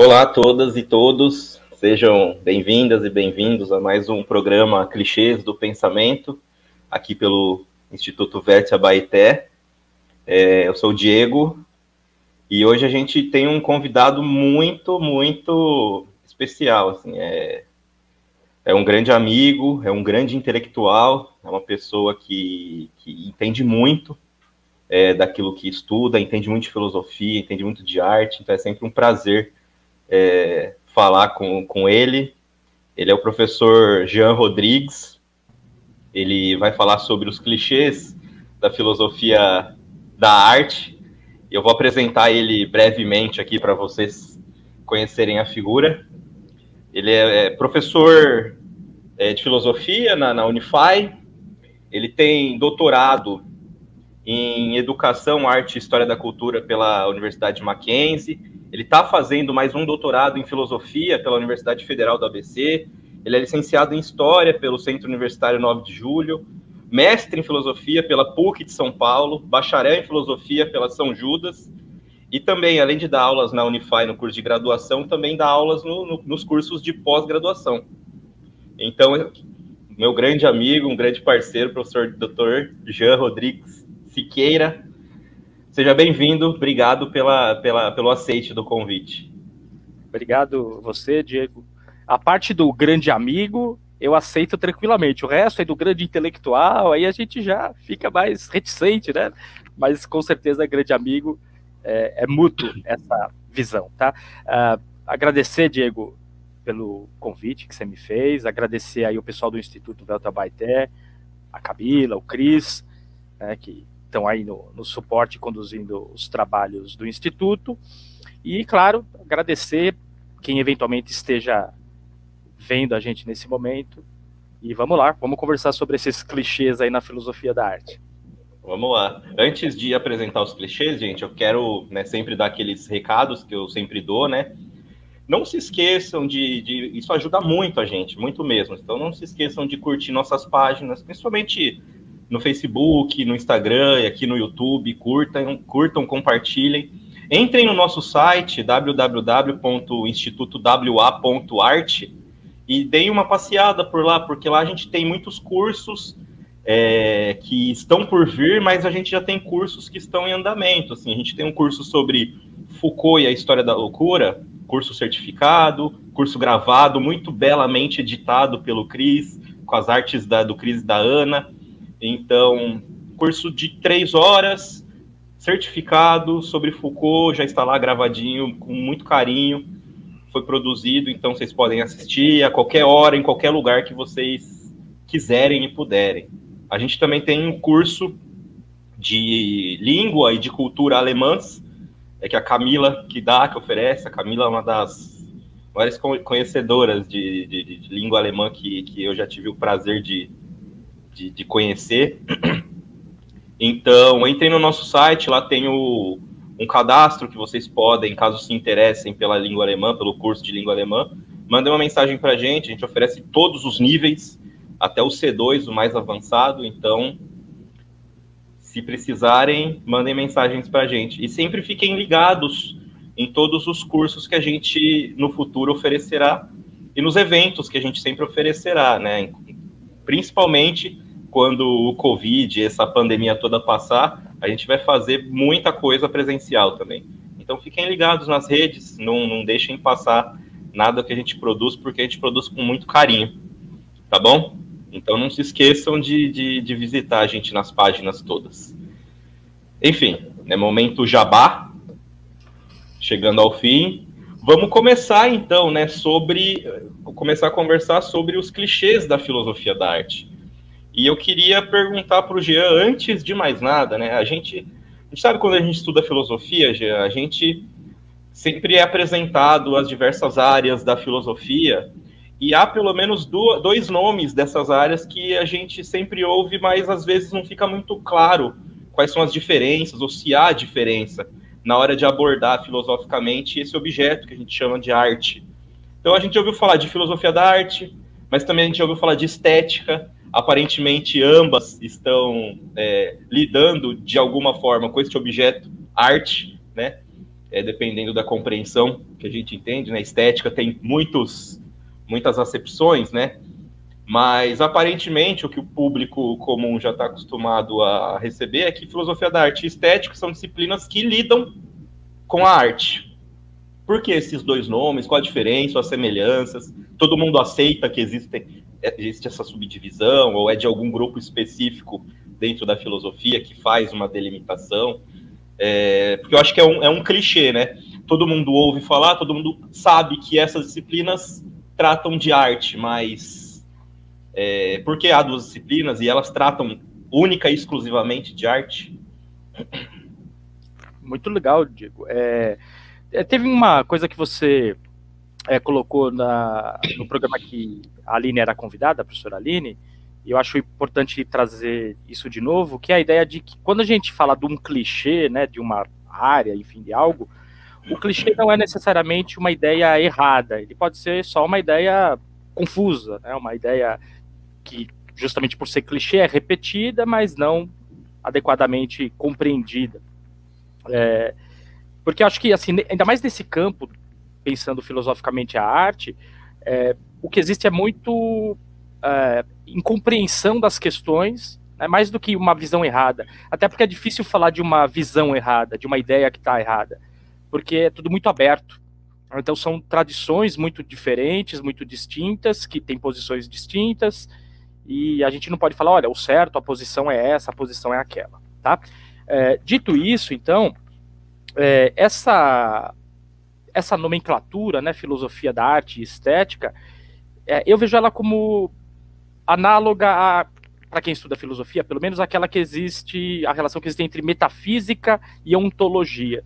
Olá a todas e todos, sejam bem-vindas e bem-vindos a mais um programa Clichês do Pensamento, aqui pelo Instituto Vete Abaeté. É, eu sou o Diego e hoje a gente tem um convidado muito, muito especial. Assim, é, é um grande amigo, é um grande intelectual, é uma pessoa que, que entende muito é, daquilo que estuda, entende muito de filosofia, entende muito de arte, então é sempre um prazer é, falar com, com ele. Ele é o professor Jean Rodrigues. Ele vai falar sobre os clichês da filosofia da arte. Eu vou apresentar ele brevemente aqui para vocês conhecerem a figura. Ele é, é professor é, de filosofia na, na Unify. Ele tem doutorado em Educação, Arte e História da Cultura pela Universidade Mackenzie ele está fazendo mais um doutorado em filosofia pela Universidade Federal do ABC. Ele é licenciado em História pelo Centro Universitário 9 de Julho, mestre em filosofia pela PUC de São Paulo, bacharel em filosofia pela São Judas e também, além de dar aulas na Unify no curso de graduação, também dá aulas no, no, nos cursos de pós-graduação. Então, meu grande amigo, um grande parceiro, professor Dr. Jean Rodrigues Siqueira, Seja bem-vindo, obrigado pela, pela, pelo aceite do convite. Obrigado você, Diego. A parte do grande amigo, eu aceito tranquilamente. O resto é do grande intelectual, aí a gente já fica mais reticente, né? Mas com certeza, grande amigo, é, é mútuo essa visão, tá? Uh, agradecer, Diego, pelo convite que você me fez, agradecer aí o pessoal do Instituto Velta Baité, a Camila, o Cris, né, que estão aí no, no suporte conduzindo os trabalhos do Instituto. E, claro, agradecer quem eventualmente esteja vendo a gente nesse momento. E vamos lá, vamos conversar sobre esses clichês aí na filosofia da arte. Vamos lá. Antes de apresentar os clichês, gente, eu quero né, sempre dar aqueles recados que eu sempre dou, né? Não se esqueçam de, de, Isso ajuda muito a gente, muito mesmo. Então não se esqueçam de curtir nossas páginas, principalmente no Facebook, no Instagram e aqui no YouTube. Curtam, curtam, compartilhem. Entrem no nosso site www.institutowa.art e deem uma passeada por lá, porque lá a gente tem muitos cursos é, que estão por vir, mas a gente já tem cursos que estão em andamento. Assim, a gente tem um curso sobre Foucault e a história da loucura, curso certificado, curso gravado, muito belamente editado pelo Cris, com as artes da, do Cris e da Ana. Então, curso de três horas, certificado sobre Foucault, já está lá gravadinho, com muito carinho. Foi produzido, então vocês podem assistir a qualquer hora, em qualquer lugar que vocês quiserem e puderem. A gente também tem um curso de língua e de cultura alemãs, é que a Camila que dá, que oferece. A Camila é uma das maiores conhecedoras de, de, de língua alemã que, que eu já tive o prazer de, de, de conhecer. Então, entrem no nosso site, lá tem o, um cadastro que vocês podem, caso se interessem pela língua alemã, pelo curso de língua alemã, mandem uma mensagem para a gente, a gente oferece todos os níveis, até o C2, o mais avançado, então, se precisarem, mandem mensagens para a gente. E sempre fiquem ligados em todos os cursos que a gente, no futuro, oferecerá, e nos eventos que a gente sempre oferecerá, né, principalmente quando o Covid, essa pandemia toda passar, a gente vai fazer muita coisa presencial também. Então fiquem ligados nas redes, não, não deixem passar nada que a gente produz, porque a gente produz com muito carinho, tá bom? Então não se esqueçam de, de, de visitar a gente nas páginas todas. Enfim, é momento jabá, chegando ao fim. Vamos começar então, né, sobre começar a conversar sobre os clichês da filosofia da arte. E eu queria perguntar para o Jean, antes de mais nada, né? A gente, a gente sabe quando a gente estuda filosofia, Jean, a gente sempre é apresentado as diversas áreas da filosofia, e há pelo menos dois nomes dessas áreas que a gente sempre ouve, mas às vezes não fica muito claro quais são as diferenças, ou se há diferença, na hora de abordar filosoficamente esse objeto que a gente chama de arte. Então a gente ouviu falar de filosofia da arte, mas também a gente ouviu falar de estética, Aparentemente, ambas estão é, lidando de alguma forma com este objeto, arte, né? é, dependendo da compreensão que a gente entende, né? Estética tem muitos, muitas acepções, né? Mas aparentemente o que o público comum já está acostumado a receber é que filosofia da arte e estética são disciplinas que lidam com a arte. Por que esses dois nomes? Qual a diferença, as semelhanças? Todo mundo aceita que existe, existe essa subdivisão ou é de algum grupo específico dentro da filosofia que faz uma delimitação? É, porque eu acho que é um, é um clichê, né? Todo mundo ouve falar, todo mundo sabe que essas disciplinas tratam de arte, mas é, por que há duas disciplinas e elas tratam única e exclusivamente de arte? Muito legal, Diego. É, é, teve uma coisa que você é, colocou na, no programa que a Aline era convidada, a professora Aline, e eu acho importante trazer isso de novo, que é a ideia de que quando a gente fala de um clichê, né, de uma área, enfim, de algo, o clichê não é necessariamente uma ideia errada, ele pode ser só uma ideia confusa, né, uma ideia que, justamente por ser clichê, é repetida, mas não adequadamente compreendida. É, porque acho que, assim, ainda mais nesse campo, pensando filosoficamente a arte, é, o que existe é muito é, incompreensão das questões, né, mais do que uma visão errada. Até porque é difícil falar de uma visão errada, de uma ideia que está errada, porque é tudo muito aberto. Então são tradições muito diferentes, muito distintas, que têm posições distintas, e a gente não pode falar, olha, o certo, a posição é essa, a posição é aquela, tá? É, dito isso, então, é, essa essa nomenclatura, né, filosofia da arte e estética, é, eu vejo ela como análoga a para quem estuda filosofia, pelo menos aquela que existe, a relação que existe entre metafísica e ontologia.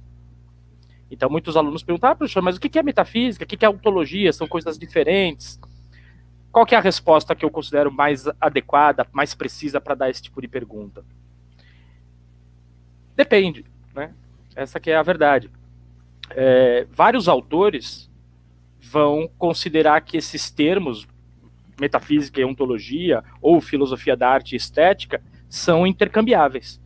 Então, muitos alunos perguntam, ah, professor, mas o que é metafísica? O que é ontologia? São coisas diferentes. Qual é a resposta que eu considero mais adequada, mais precisa para dar esse tipo de pergunta? Depende, né? Essa que é a verdade. É, vários autores vão considerar que esses termos, metafísica e ontologia, ou filosofia da arte e estética, são intercambiáveis.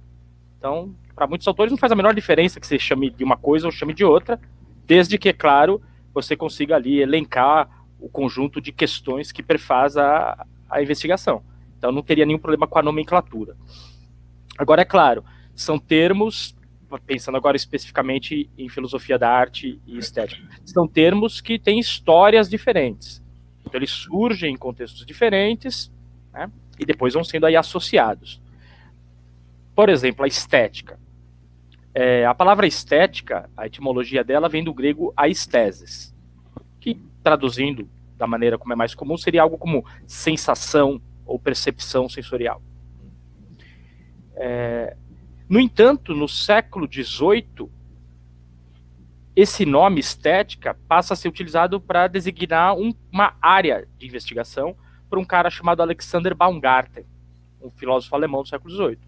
Então, para muitos autores não faz a menor diferença que você chame de uma coisa ou chame de outra, desde que, é claro, você consiga ali elencar o conjunto de questões que perfaz a, a investigação. Então, não teria nenhum problema com a nomenclatura. Agora, é claro, são termos, pensando agora especificamente em filosofia da arte e estética, são termos que têm histórias diferentes. Então, eles surgem em contextos diferentes né, e depois vão sendo aí associados. Por exemplo, a estética. É, a palavra estética, a etimologia dela vem do grego aesthesis, que traduzindo da maneira como é mais comum seria algo como sensação ou percepção sensorial. É, no entanto, no século XVIII, esse nome estética passa a ser utilizado para designar um, uma área de investigação por um cara chamado Alexander Baumgarten, um filósofo alemão do século XVIII.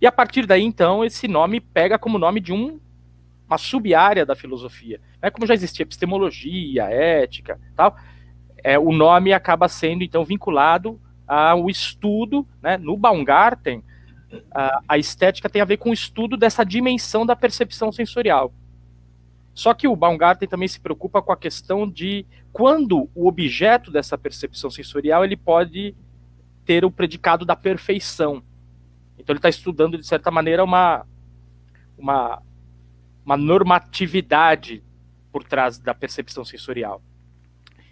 E a partir daí, então, esse nome pega como nome de um, uma sub-área da filosofia. Né? Como já existia epistemologia, ética, tal, é, o nome acaba sendo, então, vinculado ao estudo, né? no Baumgarten, a, estética tem a ver com o estudo dessa dimensão da percepção sensorial. Só que o Baumgarten também se preocupa com a questão de quando o objeto dessa percepção sensorial ele pode ter o predicado da perfeição. Então ele está estudando de certa maneira uma, uma uma normatividade por trás da percepção sensorial.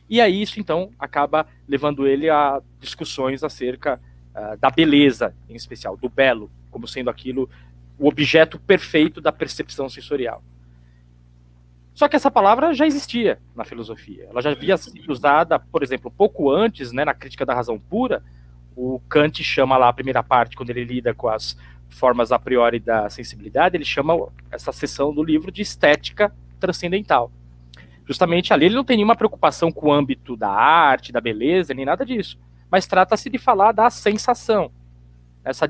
E aí isso então acaba levando ele a discussões acerca uh, da beleza, em especial do belo, como sendo aquilo o objeto perfeito da percepção sensorial. Só que essa palavra já existia na filosofia. Ela já havia sido usada, por exemplo, pouco antes, né, na crítica da razão pura. O Kant chama lá a primeira parte, quando ele lida com as formas a priori da sensibilidade, ele chama essa seção do livro de estética transcendental. Justamente ali ele não tem nenhuma preocupação com o âmbito da arte, da beleza, nem nada disso. Mas trata-se de falar da sensação, essa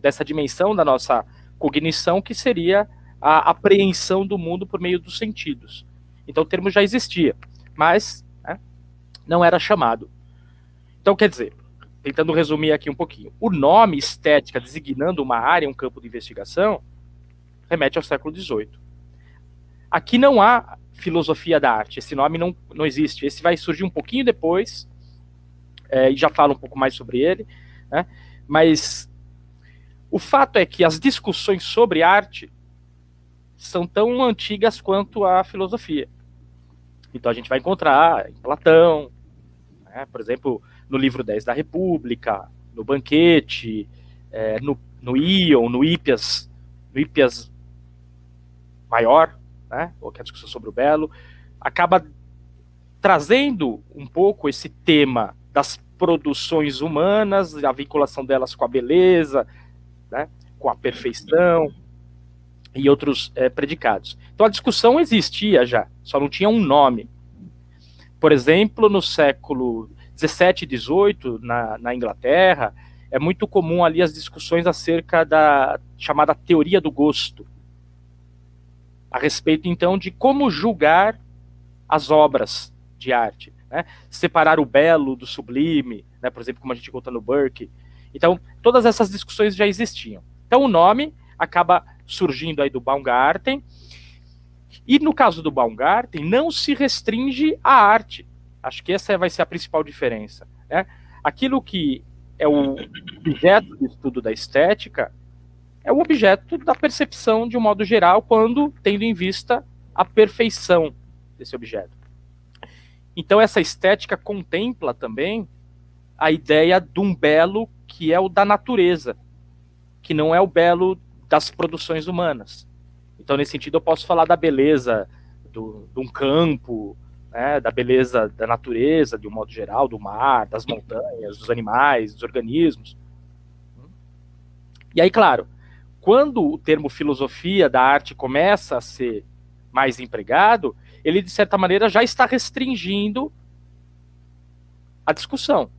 dessa dimensão da nossa cognição que seria a apreensão do mundo por meio dos sentidos. Então o termo já existia, mas né, não era chamado. Então, quer dizer, tentando resumir aqui um pouquinho, o nome estética designando uma área, um campo de investigação, remete ao século XVIII. aqui não há filosofia da arte, esse nome não, não existe. Esse vai surgir um pouquinho depois, é, e já falo um pouco mais sobre ele, né? mas o fato é que as discussões sobre arte são tão antigas quanto a filosofia. Então a gente vai encontrar em Platão, né, por exemplo, no livro 10 da República, no Banquete, é, no, no Ion, no Ípias, no Ípias maior, né, ou que é a discussão sobre o belo, acaba trazendo um pouco esse tema das produções humanas, a vinculação delas com a beleza, né, com a perfeição e outros é, predicados. Então a discussão existia já, só não tinha um nome. Por exemplo, no século 17 e 18, na, na Inglaterra, é muito comum ali as discussões acerca da chamada teoria do gosto, a respeito então de como julgar as obras de arte, né? separar o belo do sublime, né? por exemplo, como a gente conta no Burke. Então, todas essas discussões já existiam. Então, o nome acaba surgindo aí do Baumgarten, e no caso do Baumgarten, não se restringe à arte. Acho que essa vai ser a principal diferença. Né? Aquilo que é o objeto de estudo da estética é o objeto da percepção de um modo geral, quando tendo em vista a perfeição desse objeto. Então, essa estética contempla também a ideia de um belo que é o da natureza, que não é o belo das produções humanas. Então, nesse sentido, eu posso falar da beleza do, de um campo, né, da beleza da natureza, de um modo geral, do mar, das montanhas, dos animais, dos organismos. E aí, claro, quando o termo filosofia da arte começa a ser mais empregado, ele, de certa maneira, já está restringindo a discussão.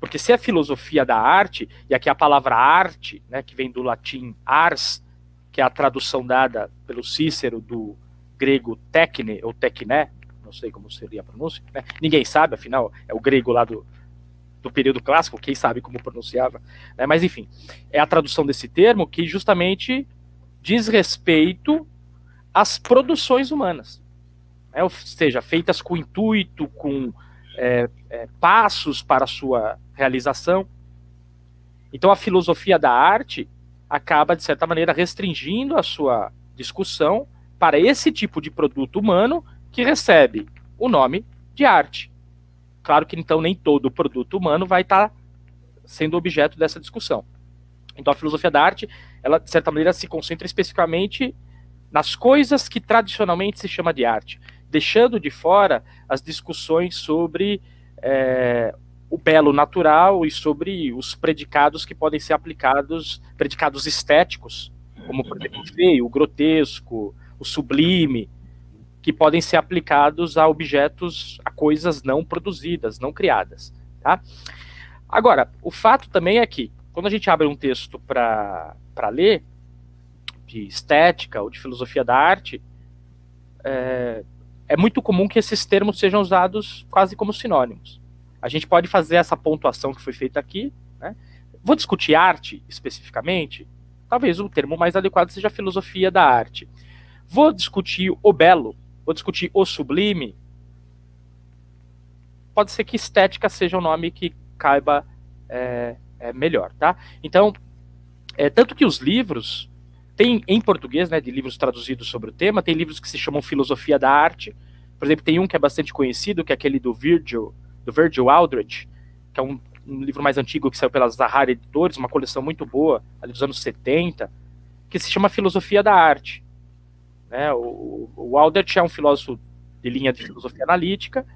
Porque se é filosofia da arte, e aqui a palavra arte, né, que vem do latim ars, que é a tradução dada pelo Cícero do grego techne, ou techné, não sei como seria a pronúncia, né? ninguém sabe, afinal, é o grego lá do, do período clássico, quem sabe como pronunciava, né? mas enfim, é a tradução desse termo que justamente diz respeito às produções humanas, né? ou seja, feitas com intuito, com é, é, passos para a sua realização. Então a filosofia da arte acaba, de certa maneira, restringindo a sua discussão para esse tipo de produto humano que recebe o nome de arte. Claro que então nem todo produto humano vai estar tá sendo objeto dessa discussão. Então a filosofia da arte, ela de certa maneira se concentra especificamente nas coisas que tradicionalmente se chama de arte, deixando de fora as discussões sobre é, o belo natural e sobre os predicados que podem ser aplicados, predicados estéticos, como por exemplo o feio, o grotesco, o sublime, que podem ser aplicados a objetos, a coisas não produzidas, não criadas. Tá? Agora, o fato também é que, quando a gente abre um texto para ler, de estética ou de filosofia da arte, é, é muito comum que esses termos sejam usados quase como sinônimos. A gente pode fazer essa pontuação que foi feita aqui. Né? Vou discutir arte especificamente. Talvez o termo mais adequado seja filosofia da arte. Vou discutir o belo vou discutir o sublime, pode ser que estética seja o nome que caiba é, é melhor, tá? Então, é, tanto que os livros tem em português, né, de livros traduzidos sobre o tema, tem livros que se chamam Filosofia da Arte. Por exemplo, tem um que é bastante conhecido, que é aquele do Virgil, do Virgil Aldrich, que é um, um livro mais antigo que saiu pela Zahara Editores, uma coleção muito boa, ali dos anos 70, que se chama Filosofia da Arte. Né? O, o Aldert é um filósofo de linha de filosofia analítica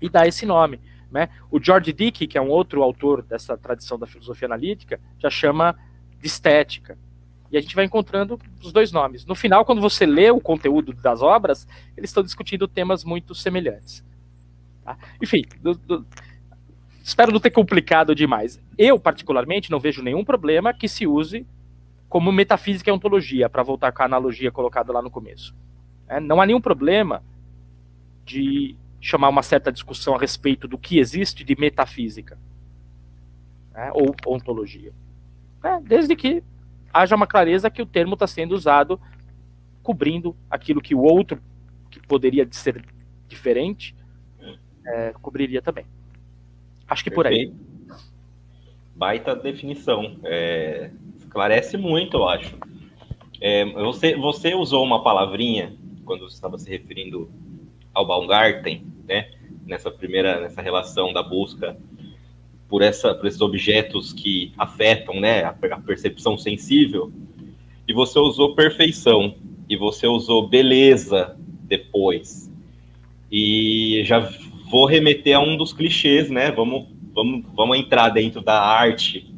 e dá esse nome. Né? O George Dickey, que é um outro autor dessa tradição da filosofia analítica, já chama de estética. E a gente vai encontrando os dois nomes. No final, quando você lê o conteúdo das obras, eles estão discutindo temas muito semelhantes. Tá? Enfim, do, do, espero não ter complicado demais. Eu, particularmente, não vejo nenhum problema que se use como metafísica e ontologia, para voltar com a analogia colocada lá no começo. É, não há nenhum problema de chamar uma certa discussão a respeito do que existe de metafísica né, ou ontologia. É, desde que haja uma clareza que o termo está sendo usado cobrindo aquilo que o outro, que poderia ser diferente, é, cobriria também. Acho que Perfeito. por aí. Baita definição. É, esclarece muito, eu acho. É, você, você usou uma palavrinha quando você estava se referindo ao Baumgarten, né? Nessa primeira, nessa relação da busca por, essa, por esses objetos que afetam, né? A, a percepção sensível. E você usou perfeição e você usou beleza depois. E já vou remeter a um dos clichês, né? Vamos, vamos, vamos entrar dentro da arte,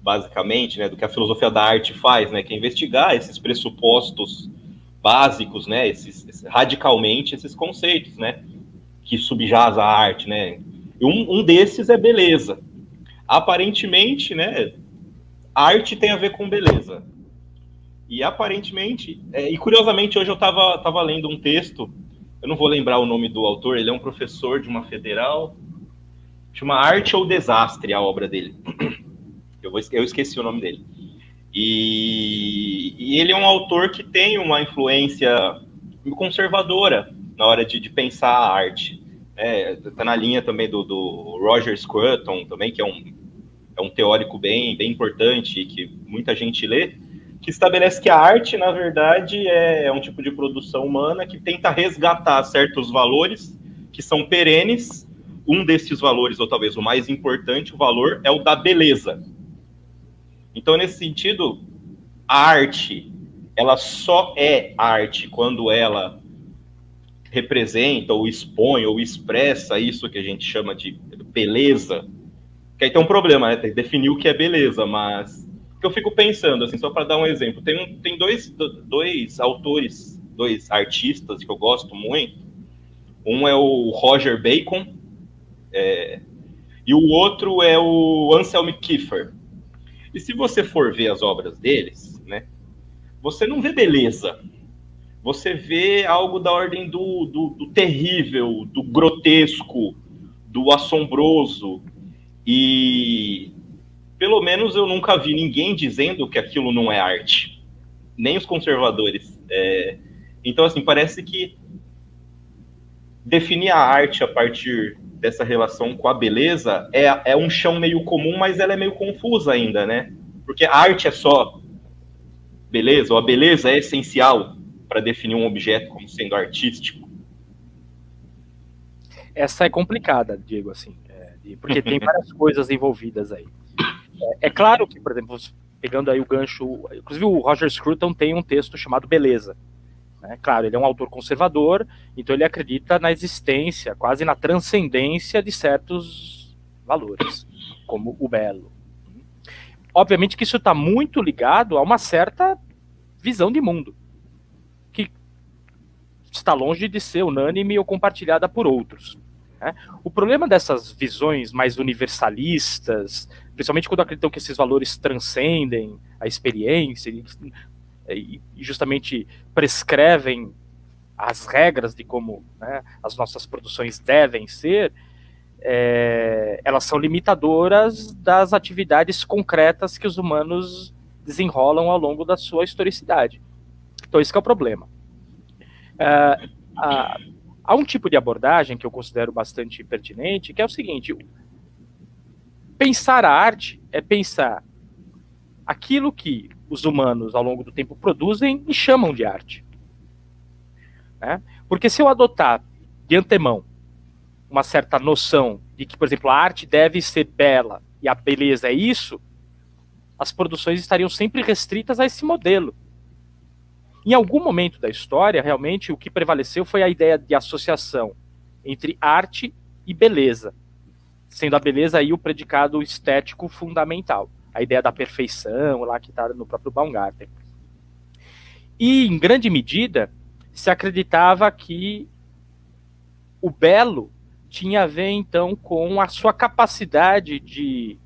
basicamente, né? Do que a filosofia da arte faz, né? Que é investigar esses pressupostos básicos, né? Esses, radicalmente esses conceitos, né? Que subjaz a arte, né? Um, um desses é beleza. Aparentemente, né? Arte tem a ver com beleza. E aparentemente, é, e curiosamente, hoje eu estava tava lendo um texto eu não vou lembrar o nome do autor, ele é um professor de uma federal, chama Arte ou Desastre, a obra dele. Eu, vou, eu esqueci o nome dele. E, e, ele é um autor que tem uma influência conservadora na hora de, de pensar a arte. É, na linha também do, do Roger Scruton, também, que é um, é um teórico bem, bem importante que muita gente lê que estabelece que a arte, na verdade, é, é um tipo de produção humana que tenta resgatar certos valores que são perenes. Um desses valores, ou talvez o mais importante, o valor é o da beleza. Então, nesse sentido, a arte, ela só é arte quando ela representa ou expõe ou expressa isso que a gente chama de beleza. Que aí tem um problema, né? Tem que definir o que é beleza, mas que eu fico pensando, assim, só para dar um exemplo, tem, um, tem dois, dois autores, dois artistas que eu gosto muito. Um é o Roger Bacon é, e o outro é o Anselm Kiefer. E se você for ver as obras deles, né, você não vê beleza. Você vê algo da ordem do, do, do terrível, do grotesco, do assombroso. E pelo menos eu nunca vi ninguém dizendo que aquilo não é arte, nem os conservadores. É, então, assim, parece que definir a arte a partir dessa relação com a beleza é, é um chão meio comum, mas ela é meio confusa ainda, né? Porque a arte é só beleza, ou a beleza é essencial para definir um objeto como sendo artístico. Essa é complicada, Diego, assim, é, porque tem várias coisas envolvidas aí. É, é, claro que, por exemplo, pegando aí o gancho, inclusive o Roger Scruton tem um texto chamado Beleza. Né? Claro, ele é um autor conservador, então ele acredita na existência, quase na transcendência de certos valores, como o belo. Obviamente que isso está muito ligado a uma certa visão de mundo, está longe de ser unânime ou compartilhada por outros. Né? O problema dessas visões mais universalistas, principalmente quando acreditam que esses valores transcendem a experiência e, justamente prescrevem as regras de como né, as nossas produções devem ser, é, elas são limitadoras das atividades concretas que os humanos desenrolam ao longo da sua historicidade. Então, esse é o problema. É, a, Há um tipo de abordagem que eu considero bastante pertinente, que é o seguinte: pensar a arte é pensar aquilo que os humanos ao longo do tempo produzem e chamam de arte. Né? Porque se eu adotar de antemão uma certa noção de que, por exemplo, a arte deve ser bela e a beleza é isso, as produções estariam sempre restritas a esse modelo. Em algum momento da história, realmente, o que prevaleceu foi a ideia de associação entre arte e beleza, sendo a beleza aí o predicado estético fundamental, a ideia da perfeição, lá que está no próprio Baumgarten. E, em grande medida, se acreditava que o belo tinha a ver, então, com a sua capacidade de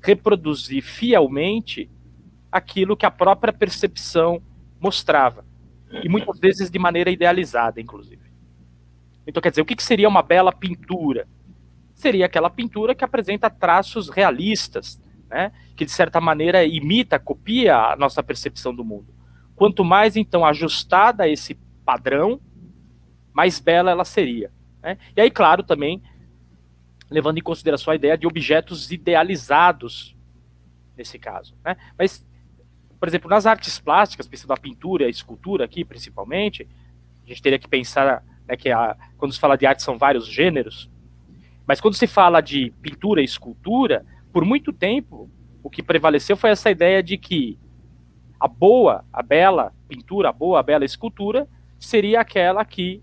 reproduzir fielmente aquilo que a própria percepção mostrava. E muitas vezes de maneira idealizada, inclusive. Então, quer dizer, o que seria uma bela pintura? Seria aquela pintura que apresenta traços realistas, né? que de certa maneira imita, copia a nossa percepção do mundo. quanto mais então ajustada a esse padrão, mais bela ela seria. Né? E aí, claro, também levando em consideração a ideia de objetos idealizados nesse caso. Né? Mas, por exemplo, nas artes plásticas, pensando na pintura a escultura aqui, principalmente, a gente teria que pensar né, que a, quando se fala de arte são vários gêneros, mas quando se fala de pintura e escultura, por muito tempo, o que prevaleceu foi essa ideia de que a boa, a bela pintura, a boa, a bela escultura, seria aquela que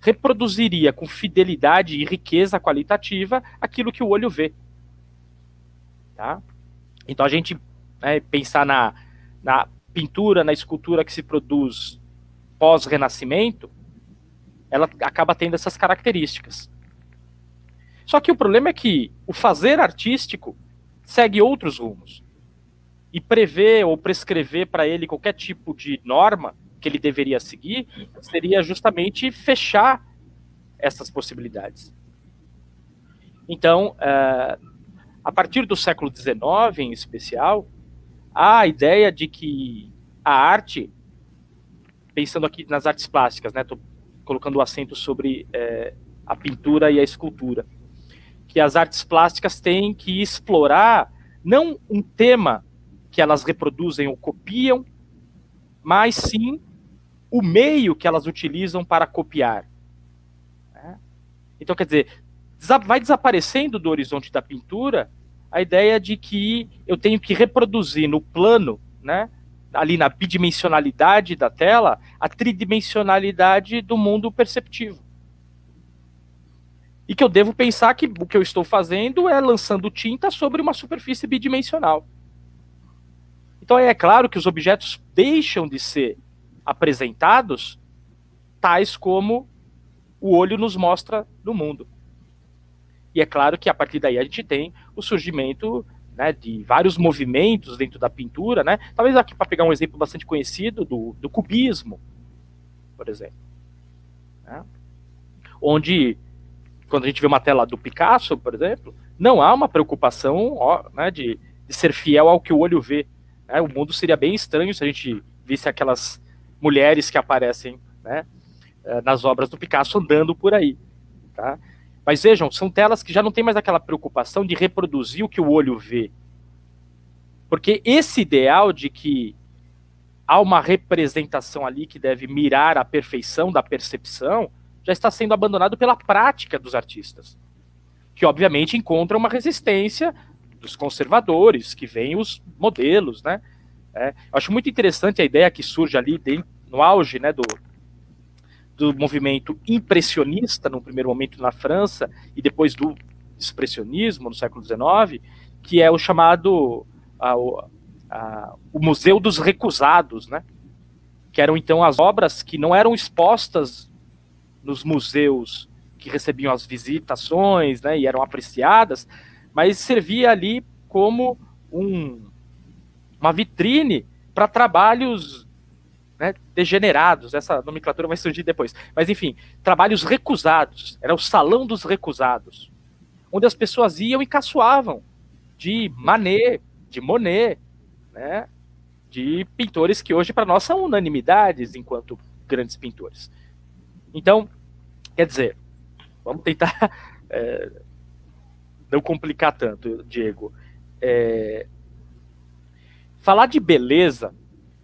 reproduziria com fidelidade e riqueza qualitativa aquilo que o olho vê. Tá? Então a gente né, pensar na, na pintura, na escultura que se produz pós-renascimento, ela acaba tendo essas características. Só que o problema é que o fazer artístico segue outros rumos. E prever ou prescrever para ele qualquer tipo de norma que ele deveria seguir seria justamente fechar essas possibilidades. Então, uh, a partir do século XIX, em especial, a ideia de que a arte, pensando aqui nas artes plásticas, né, estou colocando o acento sobre é, a pintura e a escultura, que as artes plásticas têm que explorar não um tema que elas reproduzem ou copiam, mas sim o meio que elas utilizam para copiar. Né? Então, quer dizer, vai desaparecendo do horizonte da pintura a ideia de que eu tenho que reproduzir no plano, né, ali na bidimensionalidade da tela, a tridimensionalidade do mundo perceptivo e que eu devo pensar que o que eu estou fazendo é lançando tinta sobre uma superfície bidimensional. Então é claro que os objetos deixam de ser apresentados tais como o olho nos mostra no mundo. E é claro que a partir daí a gente tem o surgimento né, de vários movimentos dentro da pintura, né? Talvez aqui para pegar um exemplo bastante conhecido do, do cubismo, por exemplo, né? onde quando a gente vê uma tela do Picasso, por exemplo, não há uma preocupação ó, né, de, de, ser fiel ao que o olho vê. Né? O mundo seria bem estranho se a gente visse aquelas mulheres que aparecem né, eh, nas obras do Picasso andando por aí. Tá? Mas vejam, são telas que já não tem mais aquela preocupação de reproduzir o que o olho vê. Porque esse ideal de que há uma representação ali que deve mirar a perfeição da percepção, já está sendo abandonado pela prática dos artistas, que obviamente encontram uma resistência dos conservadores, que vêm os modelos, né? É, eu acho muito interessante a ideia que surge ali dentro, no auge né, do, do movimento impressionista, no primeiro momento na França, e depois do expressionismo no século XIX, que é o chamado a, a, o Museu dos Recusados, né? que eram então as obras que não eram expostas nos museus que recebiam as visitações, né, e eram apreciadas, mas servia ali como um, uma vitrine para trabalhos né, degenerados. Essa nomenclatura vai surgir depois. Mas, enfim, trabalhos recusados. Era o salão dos recusados, onde as pessoas iam e caçoavam de Manet, de Monet, né, de pintores que hoje para nós são unanimidades enquanto grandes pintores. Então, quer dizer, vamos tentar é, não complicar tanto, Diego. É, falar de beleza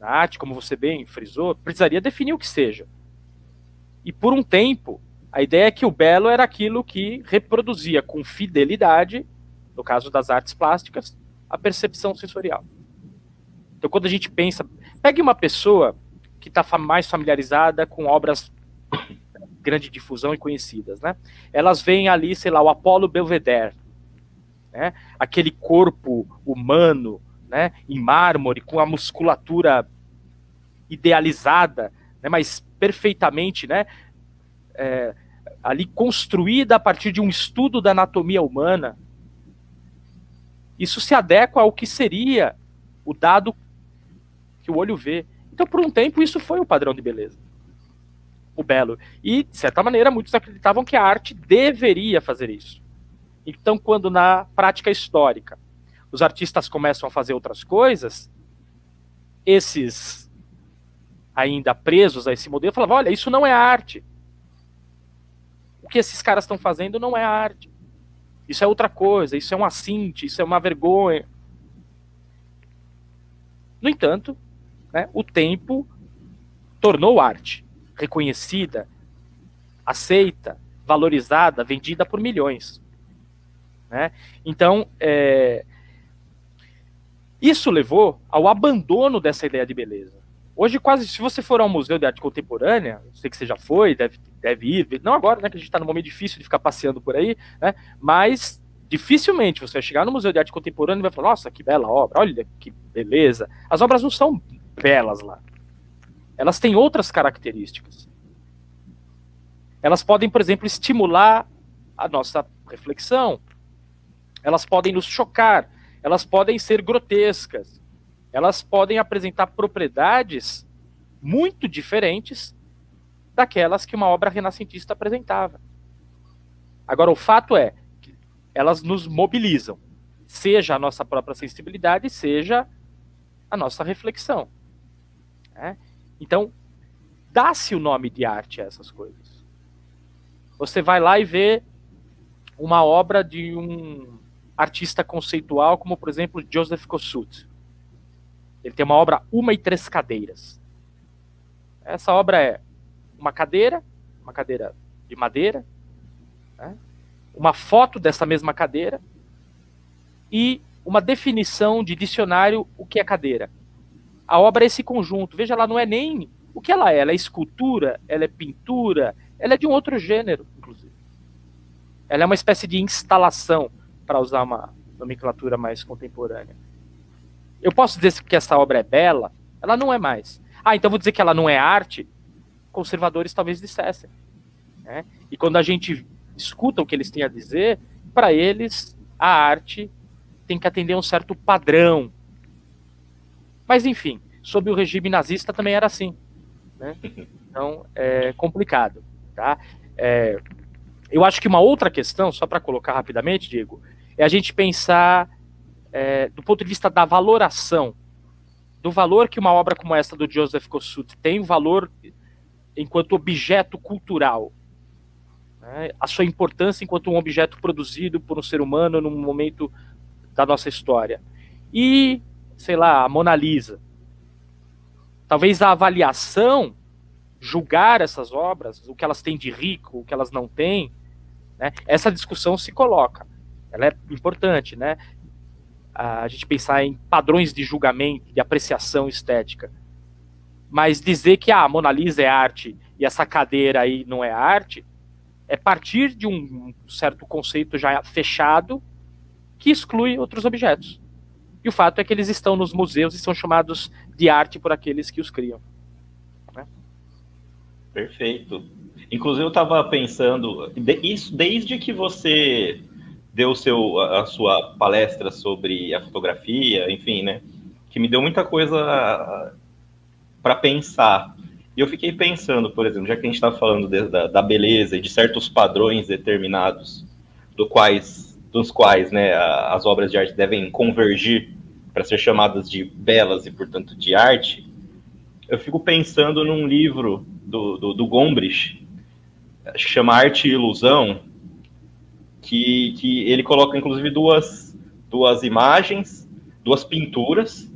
arte, como você bem frisou, precisaria definir o que seja. E por um tempo, a ideia é que o belo era aquilo que reproduzia com fidelidade, no caso das artes plásticas, a percepção sensorial. Então, quando a gente pensa, pegue uma pessoa que está mais familiarizada com obras grande difusão e conhecidas, né? Elas veem ali, sei lá, o Apolo Belvedere, né? Aquele corpo humano, né? Em mármore, com a musculatura idealizada, né? Mas perfeitamente, né? É, ali construída a partir de um estudo da anatomia humana. Isso se adequa ao que seria o dado que o olho vê. Então, por um tempo, isso foi o padrão de beleza o belo. E, de certa maneira, muitos acreditavam que a arte deveria fazer isso. Então, quando na prática histórica os artistas começam a fazer outras coisas, esses ainda presos a esse modelo, falavam: olha, isso não é arte. O que esses caras estão fazendo não é arte. Isso é outra coisa, isso é um assinte, isso é uma vergonha. No entanto, né, o tempo tornou arte reconhecida, aceita, valorizada, vendida por milhões. Né? Então, é, isso levou ao abandono dessa ideia de beleza. Hoje, quase, se você for ao Museu de Arte Contemporânea, sei que você já foi, deve, deve ir, não agora, né, que a gente está num momento difícil de ficar passeando por aí, né, mas dificilmente você vai chegar no Museu de Arte Contemporânea e vai falar, nossa, que bela obra, olha que beleza. As obras não são belas lá. Elas têm outras características. Elas podem, por exemplo, estimular a nossa reflexão. Elas podem nos chocar. Elas podem ser grotescas. Elas podem apresentar propriedades muito diferentes daquelas que uma obra renascentista apresentava. Agora, o fato é que elas nos mobilizam, seja a nossa própria sensibilidade, seja a nossa reflexão. Né? Então, dá-se o nome de arte a essas coisas. Você vai lá e vê uma obra de um artista conceitual, como por exemplo Joseph Kossut. Ele tem uma obra Uma e Três Cadeiras. Essa obra é uma cadeira, uma cadeira de madeira, né? uma foto dessa mesma cadeira e uma definição de dicionário o que é cadeira. A obra é esse conjunto. Veja, ela não é nem o que ela é. Ela é escultura, ela é pintura, ela é de um outro gênero, inclusive. Ela é uma espécie de instalação, para usar uma nomenclatura mais contemporânea. Eu posso dizer que essa obra é bela? Ela não é mais. Ah, então vou dizer que ela não é arte? Conservadores talvez dissessem. Né? E quando a gente escuta o que eles têm a dizer, para eles a arte tem que atender um certo padrão. Mas enfim, sob o regime nazista também era assim. Né? Então é complicado. Tá? É, eu acho que uma outra questão, só para colocar rapidamente, Diego, é a gente pensar é, do ponto de vista da valoração, do valor que uma obra como essa do Joseph Kossut tem, valor enquanto objeto cultural, né? a sua importância enquanto um objeto produzido por um ser humano num momento da nossa história. E, sei lá, a Mona Lisa. Talvez a avaliação, julgar essas obras, o que elas têm de rico, o que elas não têm, né? essa discussão se coloca. Ela é importante, né? a gente pensar em padrões de julgamento, de apreciação estética. Mas dizer que ah, a Mona Lisa é arte e essa cadeira aí não é arte, é partir de um certo conceito já fechado que exclui outros objetos. E o fato é que eles estão nos museus e são chamados de arte por aqueles que os criam. Né? Perfeito. Inclusive, eu estava pensando, isso desde que você deu seu, a sua palestra sobre a fotografia, enfim, né? Que me deu muita coisa para pensar. E eu fiquei pensando, por exemplo, já que a gente está falando de, da, da, beleza e de certos padrões determinados, do quais, dos quais né, as obras de arte devem convergir para ser chamadas de belas e, portanto, de arte, eu fico pensando num livro do, do, do Gombrich, chama Arte e Ilusão, que, que ele coloca inclusive duas, duas imagens, duas pinturas,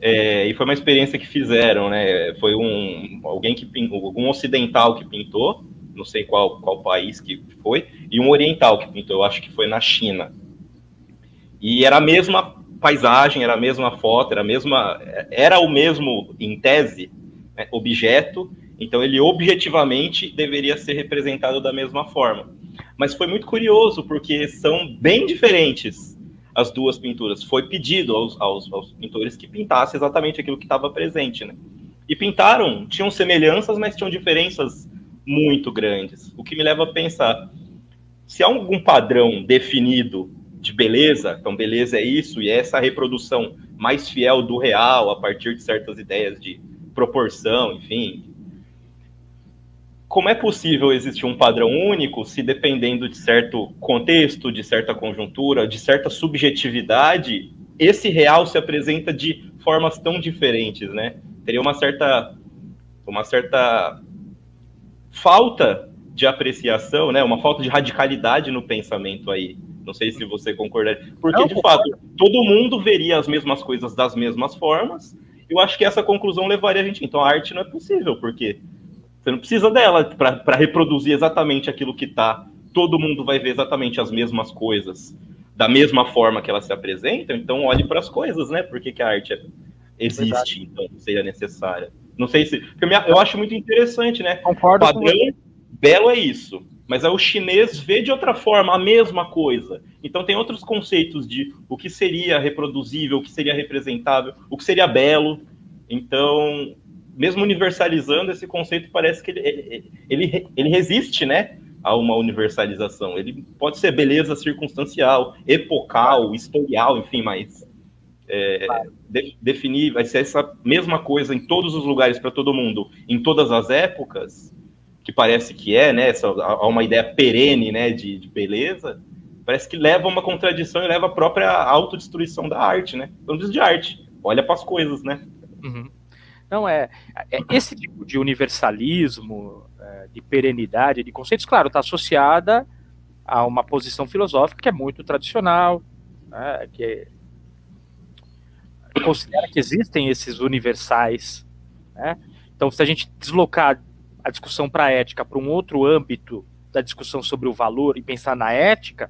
é, e foi uma experiência que fizeram, né? Foi um alguém que algum ocidental que pintou, não sei qual, qual país que foi, e um oriental que pintou, eu acho que foi na China. E era a mesma paisagem, era a mesma foto, era a mesma, era o mesmo em tese né, objeto, então ele objetivamente deveria ser representado da mesma forma. Mas foi muito curioso, porque são bem diferentes as duas pinturas. Foi pedido aos, aos, aos pintores que pintassem exatamente aquilo que estava presente, né? E pintaram, tinham semelhanças, mas tinham diferenças muito grandes. O que me leva a pensar, se há algum padrão definido de beleza, então beleza é isso, e é essa reprodução mais fiel do real, a partir de certas ideias de proporção, enfim, como é possível existir um padrão único se dependendo de certo contexto, de certa conjuntura, de certa subjetividade, esse real se apresenta de formas tão diferentes, né? Teria uma certa uma certa falta de apreciação, né? Uma falta de radicalidade no pensamento aí. Não sei se você concorda. Porque, de fato, todo mundo veria as mesmas coisas das mesmas formas. Eu acho que essa conclusão levaria a gente. Então, a arte não é possível, porque você não precisa dela para reproduzir exatamente aquilo que está. Todo mundo vai ver exatamente as mesmas coisas da mesma forma que elas se apresentam. Então, olhe para as coisas, né? Por que, que a arte existe, então seria necessária. Não sei se. Eu acho muito interessante, né? Concordo. Padrão belo é isso. Mas aí o chinês vê de outra forma a mesma coisa. Então tem outros conceitos de o que seria reproduzível, o que seria representável, o que seria belo. Então, mesmo universalizando esse conceito, parece que ele, ele, ele resiste, né? A uma universalização. Ele pode ser beleza circunstancial, epocal, historial, enfim, mas é, de, definir, vai ser essa mesma coisa em todos os lugares para todo mundo, em todas as épocas, que parece que é, né? Essa, há uma ideia perene, né, de, de beleza, parece que leva a uma contradição e leva a própria autodestruição da arte, né? Vamos dizer de arte, olha para as coisas, né? Uhum. Não, é, é, esse tipo de universalismo, é, de perenidade, de conceitos, claro, está associada a uma posição filosófica que é muito tradicional, né, que considera que existem esses universais. Né? Então, se a gente deslocar a discussão para a ética para um outro âmbito da discussão sobre o valor e pensar na ética,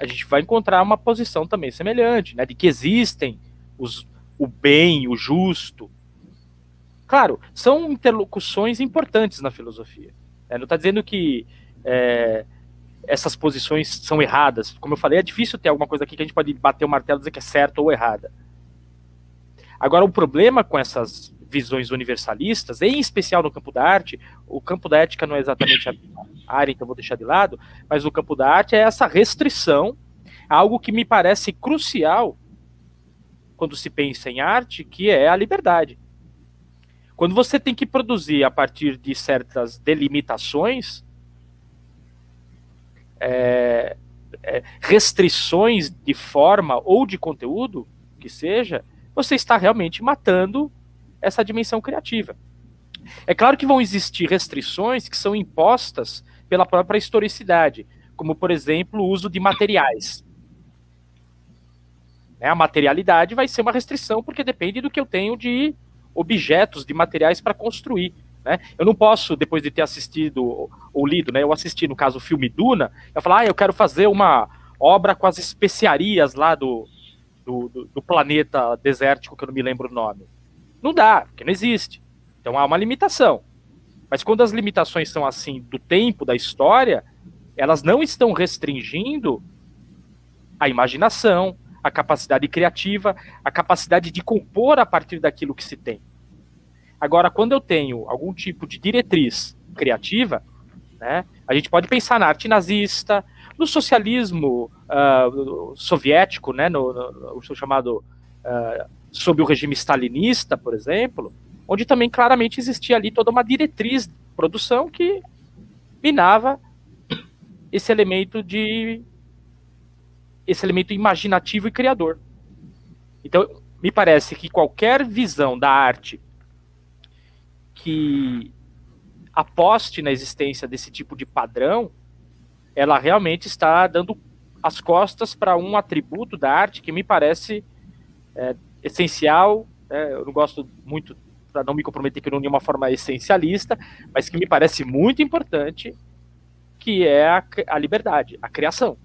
a gente vai encontrar uma posição também semelhante, né, de que existem os, o bem, o justo, Claro, são interlocuções importantes na filosofia. É, não está dizendo que é, essas posições são erradas. Como eu falei, é difícil ter alguma coisa aqui que a gente pode bater o martelo e dizer que é certa ou errada. Agora, o problema com essas visões universalistas, em especial no campo da arte, o campo da ética não é exatamente a área, então vou deixar de lado, mas o campo da arte é essa restrição, algo que me parece crucial quando se pensa em arte, que é a liberdade. Quando você tem que produzir a partir de certas delimitações, é, é, restrições de forma ou de conteúdo, que seja, você está realmente matando essa dimensão criativa. É claro que vão existir restrições que são impostas pela própria historicidade, como, por exemplo, o uso de materiais. Né, a materialidade vai ser uma restrição porque depende do que eu tenho de objetos, de materiais para construir. Né? Eu não posso, depois de ter assistido ou lido, né, eu assisti, no caso, o filme Duna, eu falar, ah, eu quero fazer uma obra com as especiarias lá do, do, do, do planeta desértico, que eu não me lembro o nome. Não dá, porque não existe. Então há uma limitação. Mas quando as limitações são assim do tempo, da história, elas não estão restringindo a imaginação, a capacidade criativa, a capacidade de compor a partir daquilo que se tem. Agora, quando eu tenho algum tipo de diretriz criativa, né, a gente pode pensar na arte nazista, no socialismo uh, soviético, né, no, no, no chamado uh, sob o regime stalinista, por exemplo, onde também claramente existia ali toda uma diretriz de produção que minava esse elemento de esse elemento imaginativo e criador. Então, me parece que qualquer visão da arte que aposte na existência desse tipo de padrão, ela realmente está dando as costas para um atributo da arte que me parece é, essencial. É, eu não gosto muito, para não me comprometer que não de uma forma essencialista, mas que me parece muito importante, que é a, a liberdade, a criação.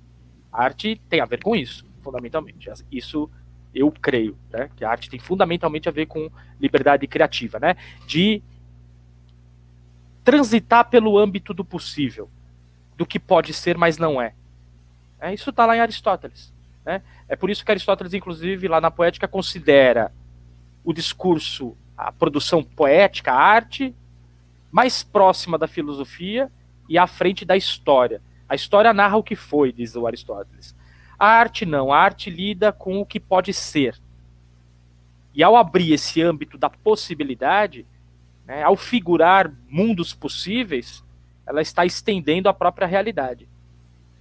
A arte tem a ver com isso, fundamentalmente. Isso eu creio, né? Que a arte tem fundamentalmente a ver com liberdade criativa, né? De transitar pelo âmbito do possível, do que pode ser, mas não é. é isso está lá em Aristóteles. Né? É por isso que Aristóteles, inclusive, lá na Poética, considera o discurso, a produção poética, a arte, mais próxima da filosofia e à frente da história. A história narra o que foi, diz o Aristóteles. A arte não, a arte lida com o que pode ser. E ao abrir esse âmbito da possibilidade, né, ao figurar mundos possíveis, ela está estendendo a própria realidade.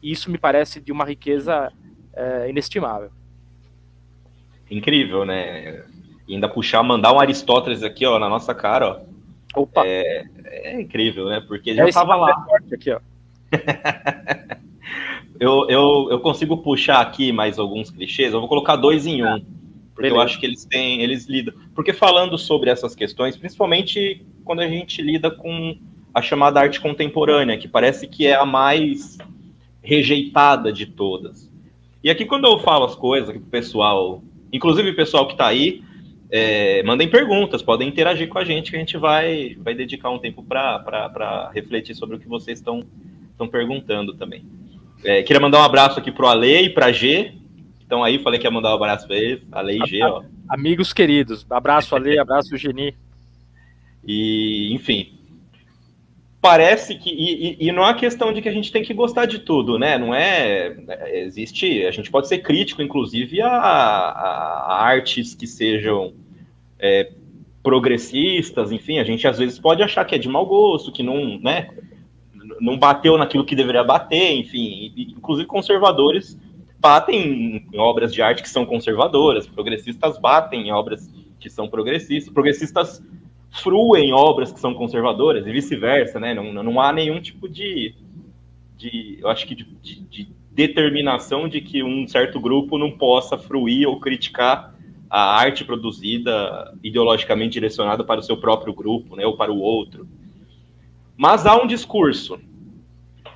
E isso me parece de uma riqueza é, inestimável. Incrível, né? E ainda puxar, mandar um Aristóteles aqui, ó, na nossa cara, ó. Opa. É, é incrível, né? Porque já estava lá. Aqui, ó. eu, eu, eu consigo puxar aqui mais alguns clichês. Eu vou colocar dois em um, porque Beleza. eu acho que eles têm, eles lidam. Porque falando sobre essas questões, principalmente quando a gente lida com a chamada arte contemporânea, que parece que é a mais rejeitada de todas. E aqui quando eu falo as coisas que o pessoal, inclusive o pessoal que está aí, é, mandem perguntas, podem interagir com a gente, que a gente vai, vai dedicar um tempo para refletir sobre o que vocês estão perguntando também. É, queria mandar um abraço aqui pro Ale e pra G. Então aí, falei que ia mandar um abraço para eles, Ale e G, ó. Amigos queridos, abraço Ale, abraço Geni. E, enfim, parece que. E, e, não é questão de que a gente tem que gostar de tudo, né? Não é. Existe. A gente pode ser crítico, inclusive, a, a artes que sejam é, progressistas, enfim, a gente às vezes pode achar que é de mau gosto, que não, né? Não bateu naquilo que deveria bater, enfim, inclusive conservadores batem em obras de arte que são conservadoras, progressistas batem em obras que são progressistas, progressistas fruem obras que são conservadoras e vice-versa, né? Não, não há nenhum tipo de, de eu acho que de, de, de, determinação de que um certo grupo não possa fruir ou criticar a arte produzida ideologicamente direcionada para o seu próprio grupo, né? Ou para o outro. Mas há um discurso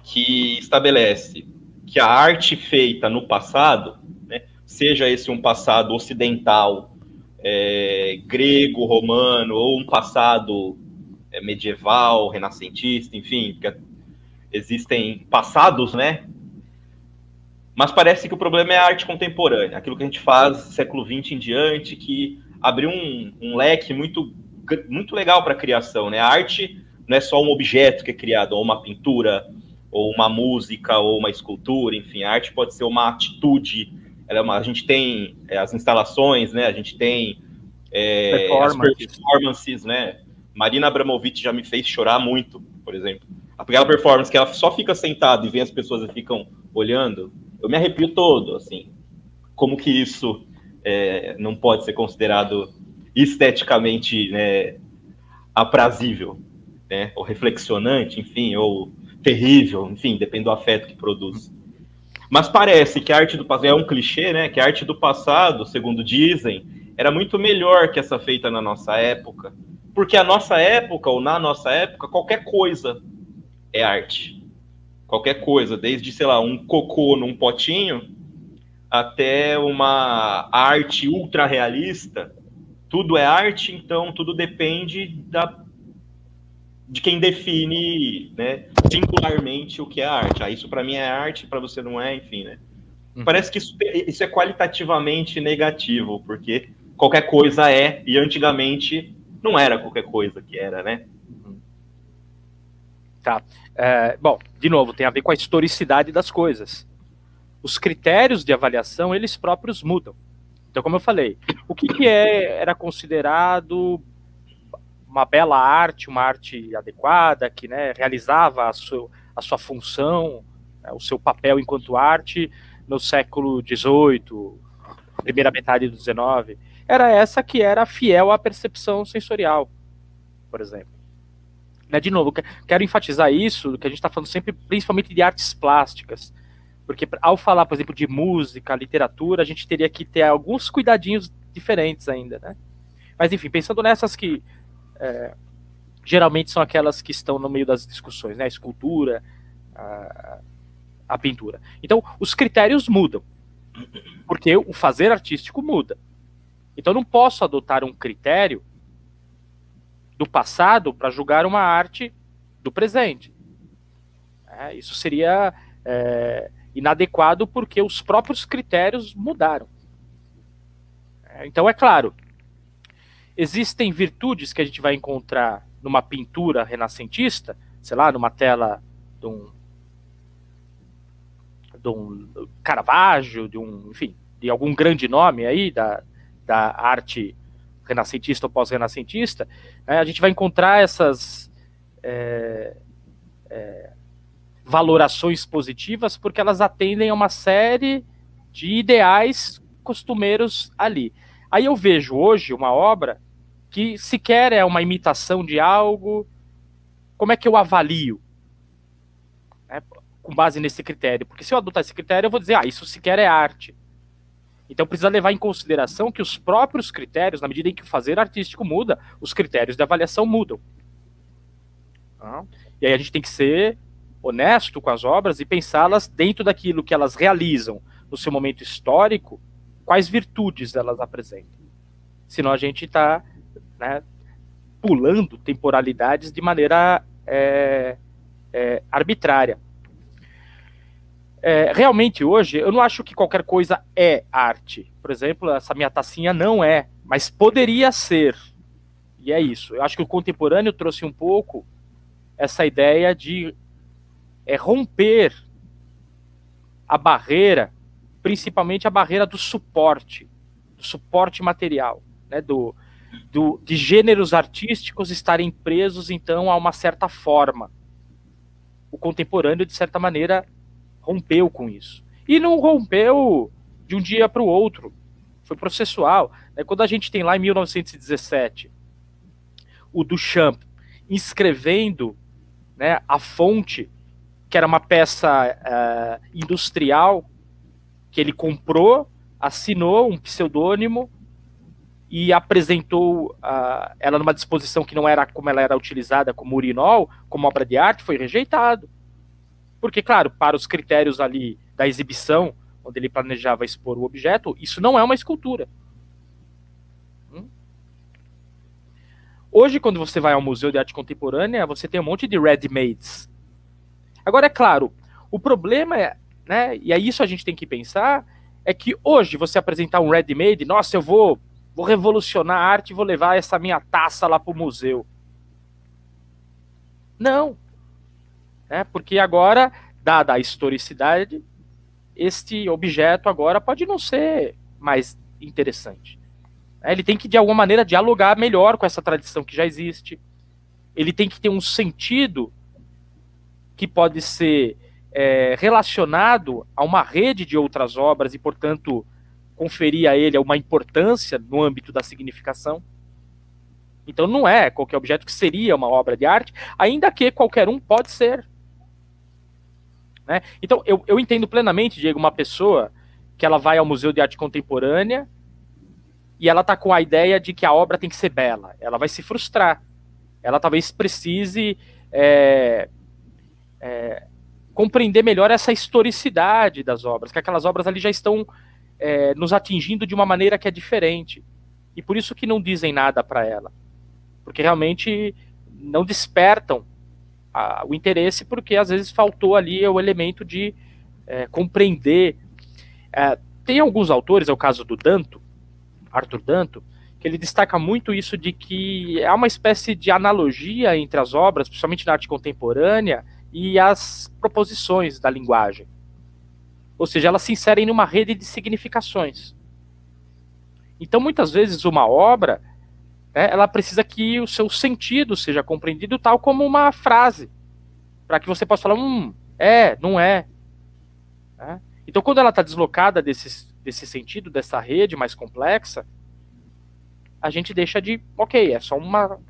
que estabelece que a arte feita no passado, né, seja esse um passado ocidental é, grego, romano, ou um passado é, medieval, renascentista, enfim, existem passados, né? Mas parece que o problema é a arte contemporânea, aquilo que a gente faz século XX em diante, que abriu um, um leque muito, muito legal para a criação, né? A arte não é só um objeto que é criado, ou uma pintura, ou uma música, ou uma escultura, enfim, a arte pode ser uma atitude é uma, a gente tem é, as instalações, né? A gente tem é, as performances, né? Marina Abramovic já me fez chorar muito, por exemplo. Aquela performance que ela só fica sentada e vê as pessoas e ficam olhando, eu me arrepio todo, assim. Como que isso é, não pode ser considerado esteticamente né, aprazível, né? Ou reflexionante, enfim, ou terrível, enfim, depende do afeto que produz. Mas parece que a arte do passado é um clichê, né? Que a arte do passado, segundo dizem, era muito melhor que essa feita na nossa época. Porque a nossa época, ou na nossa época, qualquer coisa é arte. Qualquer coisa, desde, sei lá, um cocô num potinho até uma arte ultra realista, tudo é arte, então tudo depende da, de quem define né, singularmente o que é arte. Ah, isso para mim é arte, para você não é, enfim, né? Uhum. Parece que isso, isso é qualitativamente negativo, porque qualquer coisa é, e antigamente não era qualquer coisa que era, né? Uhum. Tá. É, bom, de novo, tem a ver com a historicidade das coisas. Os critérios de avaliação, eles próprios mudam. Então, como eu falei, o que, que é, era considerado uma bela arte, uma arte adequada, que né, realizava a, sua, a sua função, né, o seu papel enquanto arte no século XVIII, primeira metade do XIX, era essa que era fiel à percepção sensorial, por exemplo. Né, de novo, quero enfatizar isso, que a gente está falando sempre principalmente de artes plásticas, porque ao falar, por exemplo, de música, literatura, a gente teria que ter alguns cuidadinhos diferentes ainda, né? Mas enfim, pensando nessas que é, geralmente são aquelas que estão no meio das discussões, né? A escultura, a, a pintura. Então, os critérios mudam, porque o fazer artístico muda. Então, não posso adotar um critério do passado para julgar uma arte do presente. É, isso seria é, inadequado porque os próprios critérios mudaram. É, então, é claro, existem virtudes que a gente vai encontrar numa pintura renascentista, sei lá, numa tela de um, de um Caravaggio, de um, enfim, de algum grande nome aí da, da arte renascentista ou pós-renascentista, né, a gente vai encontrar essas é, é, valorações positivas porque elas atendem a uma série de ideais costumeiros ali. Aí eu vejo hoje uma obra que sequer é uma imitação de algo, como é que eu avalio? É, com base nesse critério. Porque se eu adotar esse critério, eu vou dizer, ah, isso sequer é arte. Então precisa levar em consideração que os próprios critérios, na medida em que o fazer artístico muda, os critérios de avaliação mudam. Tá? E aí a gente tem que ser honesto com as obras e pensá-las dentro daquilo que elas realizam no seu momento histórico, quais virtudes elas apresentam. Senão a gente está né, pulando temporalidades de maneira é, é, arbitrária. É, realmente hoje eu não acho que qualquer coisa é arte. Por exemplo, essa minha tacinha não é, mas poderia ser. E é isso. Eu acho que o contemporâneo trouxe um pouco essa ideia de é, romper a barreira, principalmente a barreira do suporte, do suporte material, né, do, do, de gêneros artísticos estarem presos, então, a uma certa forma. O contemporâneo, de certa maneira, rompeu com isso. E não rompeu de um dia para o outro. Foi processual. Né? Quando a gente tem lá em 1917 o Duchamp inscrevendo né, a fonte, que era uma peça uh, industrial que ele comprou, assinou um pseudônimo e apresentou uh, ela numa disposição que não era como ela era utilizada como urinol, como obra de arte, foi rejeitado. Porque, claro, para os critérios ali da exibição, onde ele planejava expor o objeto, isso não é uma escultura. Hum? Hoje, quando você vai ao Museu de Arte Contemporânea, você tem um monte de ready-mades. Agora, é claro, o problema é, né, e é isso a gente tem que pensar, é que hoje você apresentar um ready-made, nossa, eu vou vou revolucionar a arte e vou levar essa minha taça lá para o museu. Não. É, porque agora, dada a historicidade, este objeto agora pode não ser mais interessante. É, ele tem que, de alguma maneira, dialogar melhor com essa tradição que já existe. Ele tem que ter um sentido que pode ser é, relacionado a uma rede de outras obras e, portanto, conferir a ele uma importância no âmbito da significação. Então não é qualquer objeto que seria uma obra de arte, ainda que qualquer um pode ser. Né? Então eu, eu entendo plenamente, Diego, uma pessoa que ela vai ao Museu de Arte Contemporânea e ela está com a ideia de que a obra tem que ser bela. Ela vai se frustrar. Ela talvez precise é, é, compreender melhor essa historicidade das obras, que aquelas obras ali já estão é, nos atingindo de uma maneira que é diferente. E por isso que não dizem nada para ela. Porque realmente não despertam a, o interesse, porque às vezes faltou ali o elemento de é, compreender. É, tem alguns autores, é o caso do Danto, Arthur Danto, que ele destaca muito isso de que há uma espécie de analogia entre as obras, principalmente na arte contemporânea, e as proposições da linguagem. Ou seja, elas se inserem numa rede de significações. Então, muitas vezes, uma obra, né, ela precisa que o seu sentido seja compreendido tal como uma frase, para que você possa falar, hum, é, não é. Né? Então, quando ela está deslocada desse, desse sentido, dessa rede mais complexa, a gente deixa de, ok, é só uma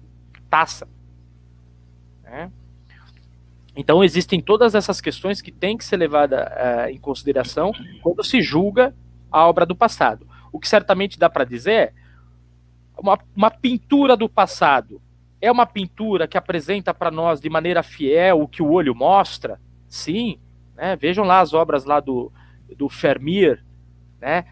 taça. Né? Então existem todas essas questões que têm que ser levadas uh, em consideração quando se julga a obra do passado. O que certamente dá para dizer é uma, uma pintura do passado é uma pintura que apresenta para nós de maneira fiel o que o olho mostra? Sim. Né? Vejam lá as obras lá do, do Vermeer, né?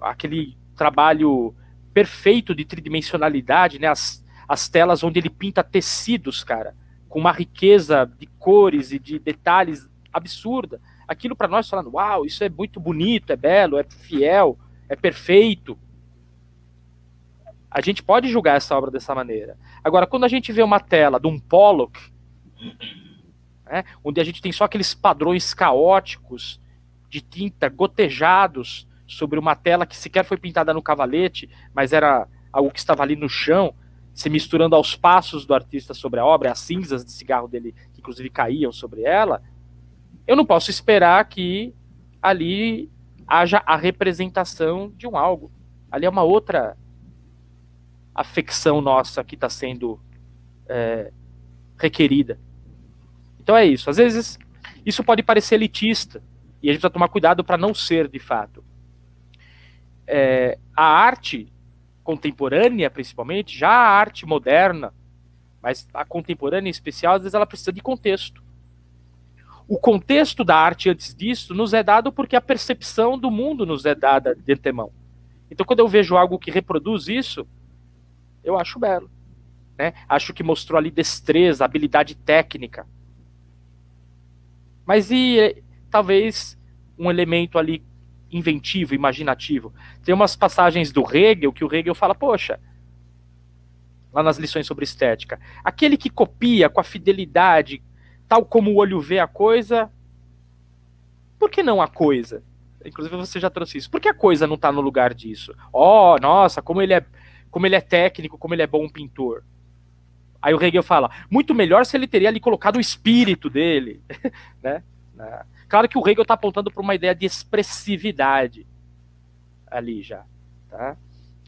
aquele trabalho perfeito de tridimensionalidade, né? as, as telas onde ele pinta tecidos, cara com uma riqueza de cores e de detalhes absurda. Aquilo para nós falando, uau, isso é muito bonito, é belo, é fiel, é perfeito. A gente pode julgar essa obra dessa maneira. Agora, quando a gente vê uma tela de um Pollock, né, onde a gente tem só aqueles padrões caóticos de tinta gotejados sobre uma tela que sequer foi pintada no cavalete, mas era algo que estava ali no chão, se misturando aos passos do artista sobre a obra, as cinzas de cigarro dele, que inclusive caíam sobre ela, eu não posso esperar que ali haja a representação de um algo. Ali é uma outra afecção nossa que está sendo é, requerida. Então é isso. Às vezes isso pode parecer elitista e a gente precisa tomar cuidado para não ser de fato. É, a arte contemporânea, principalmente, já a arte moderna, mas a contemporânea em especial, às vezes ela precisa de contexto. O contexto da arte antes disso nos é dado porque a percepção do mundo nos é dada de antemão. Então, quando eu vejo algo que reproduz isso, eu acho belo. Né? Acho que mostrou ali destreza, habilidade técnica. Mas e talvez um elemento ali inventivo, imaginativo? Tem umas passagens do Hegel que o Hegel fala, poxa, lá nas lições sobre estética, aquele que copia com a fidelidade, tal como o olho vê a coisa, por que não a coisa? Inclusive você já trouxe isso. Por que a coisa não está no lugar disso? Oh, nossa, como ele é, como ele é técnico, como ele é bom pintor. Aí o Hegel fala, muito melhor se ele teria ali colocado o espírito dele, né? Claro que o Hegel está apontando para uma ideia de expressividade ali já, tá?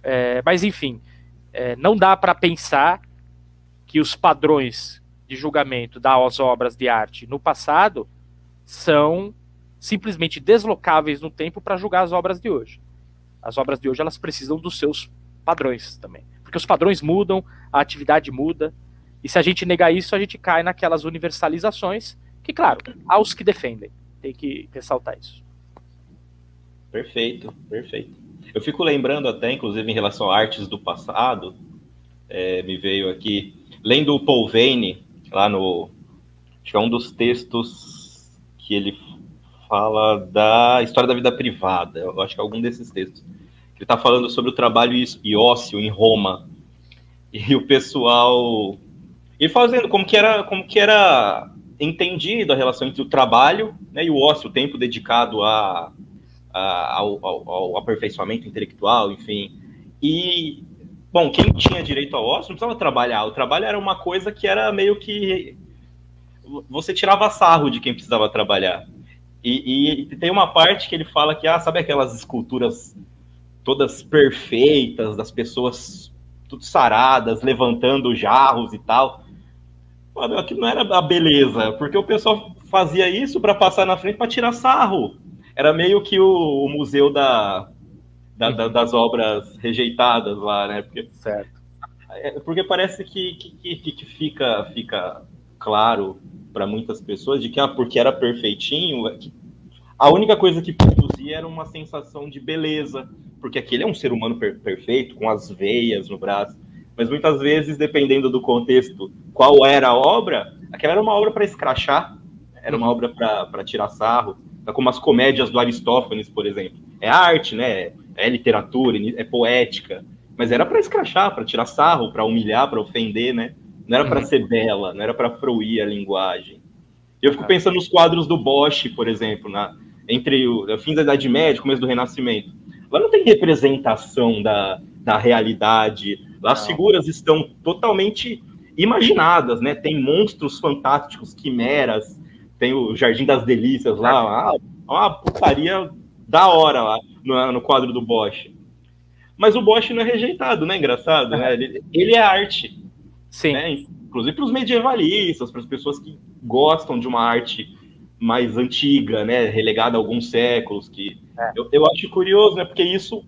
É, mas enfim, é, não dá para pensar que os padrões de julgamento das obras de arte no passado são simplesmente deslocáveis no tempo para julgar as obras de hoje. As obras de hoje elas precisam dos seus padrões também, porque os padrões mudam, a atividade muda, e se a gente negar isso, a gente cai naquelas universalizações que, claro, há os que defendem. Tem que ressaltar isso. Perfeito, perfeito. Eu fico lembrando até, inclusive, em relação a artes do passado, é, me veio aqui, lendo o Paul Vane, lá no. Acho que é um dos textos que ele fala da história da vida privada. Eu acho que é algum desses textos. Ele está falando sobre o trabalho e ócio em Roma. E o pessoal. E fazendo como que era, como que era entendido a relação entre o trabalho né, e o ócio, o tempo dedicado a, a ao, ao, ao, aperfeiçoamento intelectual, enfim. E, bom, quem tinha direito ao ócio não precisava trabalhar. O trabalho era uma coisa que era meio que. Você tirava sarro de quem precisava trabalhar. E, e, tem uma parte que ele fala que, ah, sabe aquelas esculturas todas perfeitas, das pessoas tudo saradas, levantando jarros e tal. Mano, aquilo não era a beleza, porque o pessoal fazia isso para passar na frente para tirar sarro. Era meio que o, o museu da, da, da, das obras rejeitadas lá, né? Porque, certo. É, porque parece que, que, que, que fica, fica claro para muitas pessoas de que, ah, porque era perfeitinho, é a única coisa que produzia era uma sensação de beleza, porque aquele é um ser humano per perfeito, com as veias no braço. Mas muitas vezes, dependendo do contexto, qual era a obra, aquela era uma obra para escrachar, era uma obra para tirar sarro, como as comédias do Aristófanes, por exemplo. É arte, né? É literatura, é poética, mas era para escrachar, para tirar sarro, para humilhar, para ofender, né? Não era para uhum. ser bela, não era para fruir a linguagem. Eu fico pensando nos quadros do Bosch, por exemplo, na, entre o fim da Idade Média e começo do Renascimento. Lá não tem representação da, da realidade. As figuras estão totalmente imaginadas, né? Tem monstros fantásticos, quimeras, tem o Jardim das Delícias lá, uma, uma putaria da hora lá no, no, quadro do Bosch. Mas o Bosch não é rejeitado, né? Engraçado, né? Ele, ele é arte. Sim. Né? Inclusive para os medievalistas, para as pessoas que gostam de uma arte mais antiga, né? Relegada a alguns séculos, que é. eu, eu acho curioso, né? Porque isso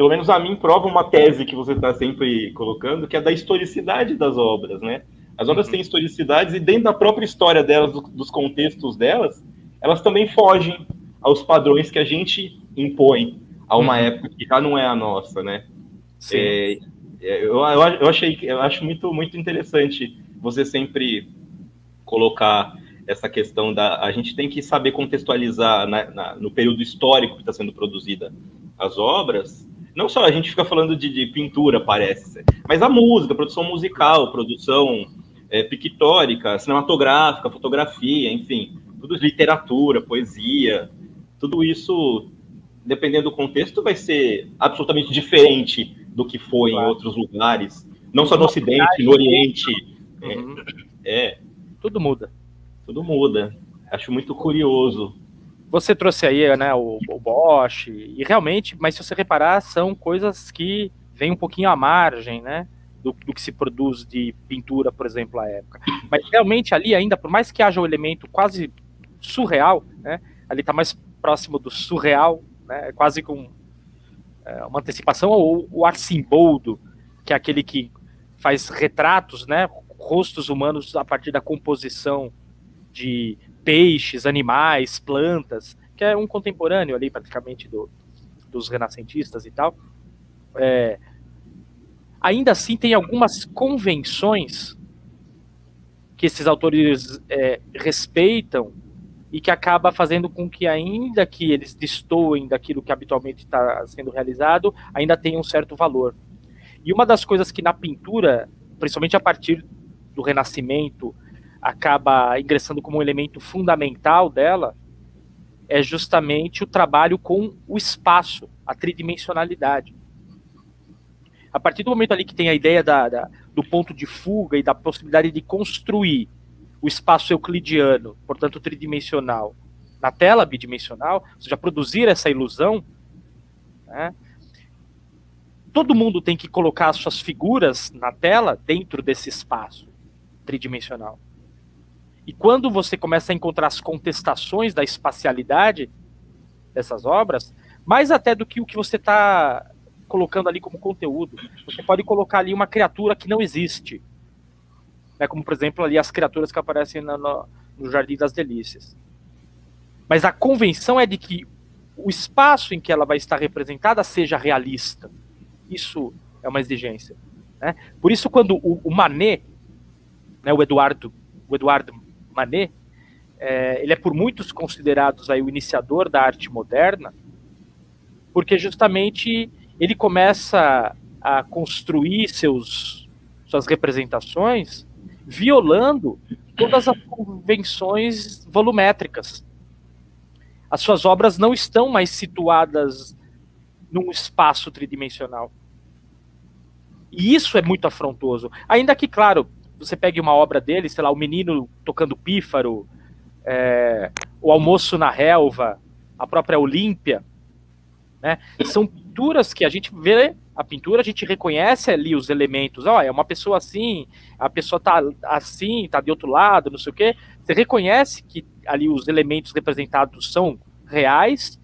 pelo menos a mim, prova uma tese que você está sempre colocando, que é da historicidade das obras, né? As obras uhum. têm historicidades e dentro da própria história delas, do, dos contextos delas, elas também fogem aos padrões que a gente impõe a uma uhum. época que já não é a nossa, né? É, é, eu, eu, achei, eu acho muito, muito interessante você sempre colocar essa questão da a gente tem que saber contextualizar na, na, no período histórico que está sendo produzida as obras não só a gente fica falando de, de pintura, parece, mas a música, produção musical, produção é, pictórica, cinematográfica, fotografia, enfim, tudo literatura, poesia, tudo isso, dependendo do contexto, vai ser absolutamente diferente do que foi claro. em outros lugares, não só no Ocidente, no Oriente. Uhum. É, é, tudo muda. Tudo muda. Acho muito curioso você trouxe aí né, o, o Bosch, e realmente, mas se você reparar, são coisas que vem um pouquinho à margem, né? Do, do, que se produz de pintura, por exemplo, à época. Mas realmente ali ainda, por mais que haja um elemento quase surreal, né? Ali está mais próximo do surreal, né? Quase com é, uma antecipação ou o Arcimboldo, que é aquele que faz retratos, né? Rostos humanos a partir da composição de peixes, animais, plantas, que é um contemporâneo ali praticamente do, dos renascentistas e tal. É, ainda assim tem algumas convenções que esses autores é, respeitam e que acaba fazendo com que ainda que eles destoem daquilo que habitualmente está sendo realizado, ainda tenha um certo valor. E uma das coisas que na pintura, principalmente a partir do Renascimento, acaba ingressando como um elemento fundamental dela, é justamente o trabalho com o espaço, a tridimensionalidade. A partir do momento ali que tem a ideia da, da, do ponto de fuga e da possibilidade de construir o espaço euclidiano, portanto tridimensional, na tela bidimensional, ou seja, produzir essa ilusão, né, todo mundo tem que colocar as suas figuras na tela dentro desse espaço tridimensional. E quando você começa a encontrar as contestações da espacialidade dessas obras, mais até do que o que você está colocando ali como conteúdo, você pode colocar ali uma criatura que não existe. Né, como, por exemplo, ali as criaturas que aparecem no, no, no Jardim das Delícias. Mas a convenção é de que o espaço em que ela vai estar representada seja realista. Isso é uma exigência. Né? Por isso, quando o, o Manet, né, o Eduardo, o Eduardo Manet, é, ele é por muitos considerado aí o iniciador da arte moderna, porque justamente ele começa a construir seus, suas representações violando todas as convenções volumétricas. As suas obras não estão mais situadas num espaço tridimensional. E isso é muito afrontoso. Ainda que, claro, você pegue uma obra dele, sei lá, o menino tocando pífaro, é, o almoço na relva, a própria Olímpia, né? São pinturas que a gente vê a pintura, a gente reconhece ali os elementos. Oh, é uma pessoa assim, a pessoa tá assim, tá de outro lado, não sei o quê. Você reconhece que ali os elementos representados são reais,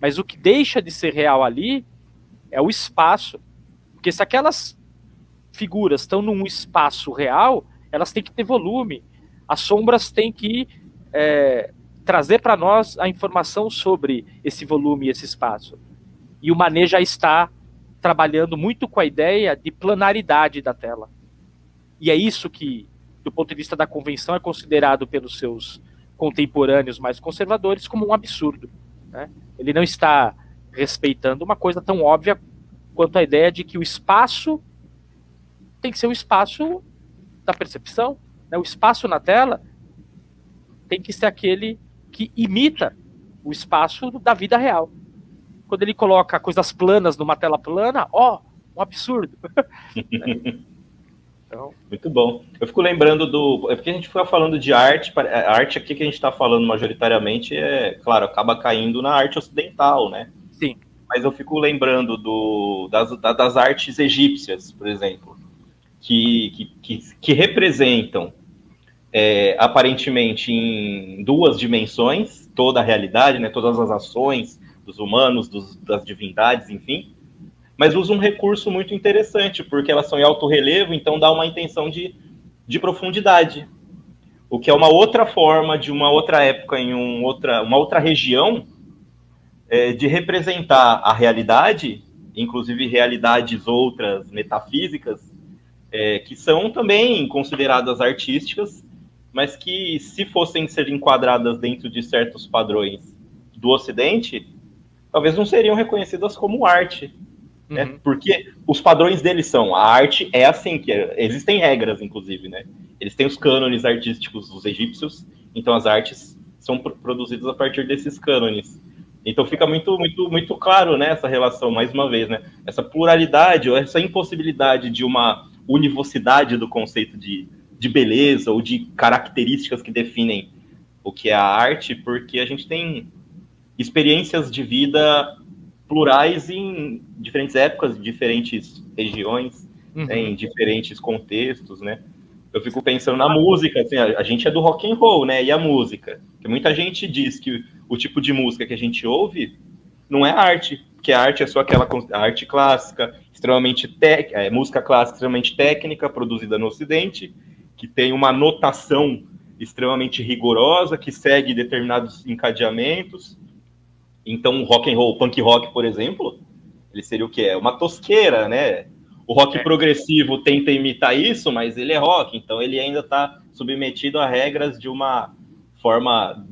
mas o que deixa de ser real ali é o espaço. Porque se aquelas figuras estão num espaço real, elas têm que ter volume. As sombras têm que é, trazer para nós a informação sobre esse volume e esse espaço. E o Manet já está trabalhando muito com a ideia de planaridade da tela. E é isso que, do ponto de vista da convenção, é considerado pelos seus contemporâneos mais conservadores como um absurdo. Né? Ele não está respeitando uma coisa tão óbvia quanto a ideia de que o espaço tem que ser o espaço da percepção. Né? O espaço na tela tem que ser aquele que imita o espaço da vida real. Quando ele coloca coisas planas numa tela plana, ó, um absurdo. então... Muito bom. Eu fico lembrando do. É porque a gente foi falando de arte, a arte aqui que a gente está falando majoritariamente é, claro, acaba caindo na arte ocidental, né? Sim. Mas eu fico lembrando do, das, das artes egípcias, por exemplo que, que, que, representam é, aparentemente em duas dimensões toda a realidade, né, todas as ações dos humanos, dos, das divindades, enfim, mas usa um recurso muito interessante, porque elas são em alto relevo, então dá uma intenção de, de profundidade, o que é uma outra forma de uma outra época, em um outra, uma outra região, é, de representar a realidade, inclusive realidades outras metafísicas, é, que são também consideradas artísticas, mas que, se fossem ser enquadradas dentro de certos padrões do Ocidente, talvez não seriam reconhecidas como arte. Né? Uhum. Porque os padrões deles são: a arte é assim, que é, existem regras, inclusive, né? Eles têm os cânones artísticos dos egípcios, então as artes são produzidas a partir desses cânones. Então fica muito, muito, muito claro, né, essa relação, mais uma vez, né? Essa pluralidade ou essa impossibilidade de uma univocidade do conceito de, de beleza ou de características que definem o que é a arte, porque a gente tem experiências de vida plurais em diferentes épocas, diferentes regiões, uhum. né, em diferentes contextos, né? Eu fico pensando na música, assim, a, gente é do rock and roll, né? E a música, que muita gente diz que o tipo de música que a gente ouve não é arte, que a arte é só aquela arte clássica, extremamente tec, é, música clássica extremamente técnica, produzida no Ocidente, que tem uma notação extremamente rigorosa, que segue determinados encadeamentos. Então, o rock and roll, punk rock, por exemplo, ele seria o que é uma tosqueira, né? O rock é. progressivo tenta imitar isso, mas ele é rock, então ele ainda está submetido a regras de uma forma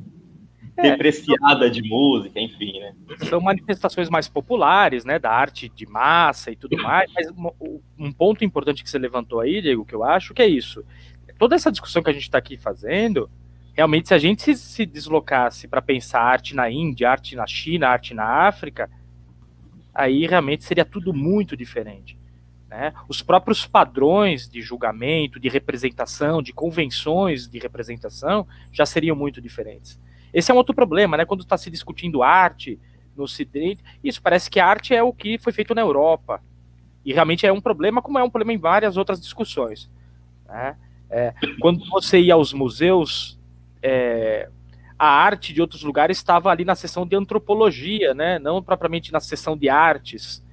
depreciada de música, enfim, né? São manifestações mais populares, né, da arte de massa e tudo mais, mas um ponto importante que você levantou aí, Diego, que eu acho que é isso. Toda essa discussão que a gente está aqui fazendo, realmente, se a gente se, se deslocasse para pensar arte na Índia, arte na China, arte na África, aí realmente seria tudo muito diferente. Né? Os próprios padrões de julgamento, de representação, de convenções de representação já seriam muito diferentes. Esse é um outro problema, né? Quando está se discutindo arte no Ocidente, isso parece que a arte é o que foi feito na Europa. E realmente é um problema, como é um problema em várias outras discussões. Né? É, quando você ia aos museus, é, a arte de outros lugares estava ali na seção de antropologia, né? não propriamente na seção de artes.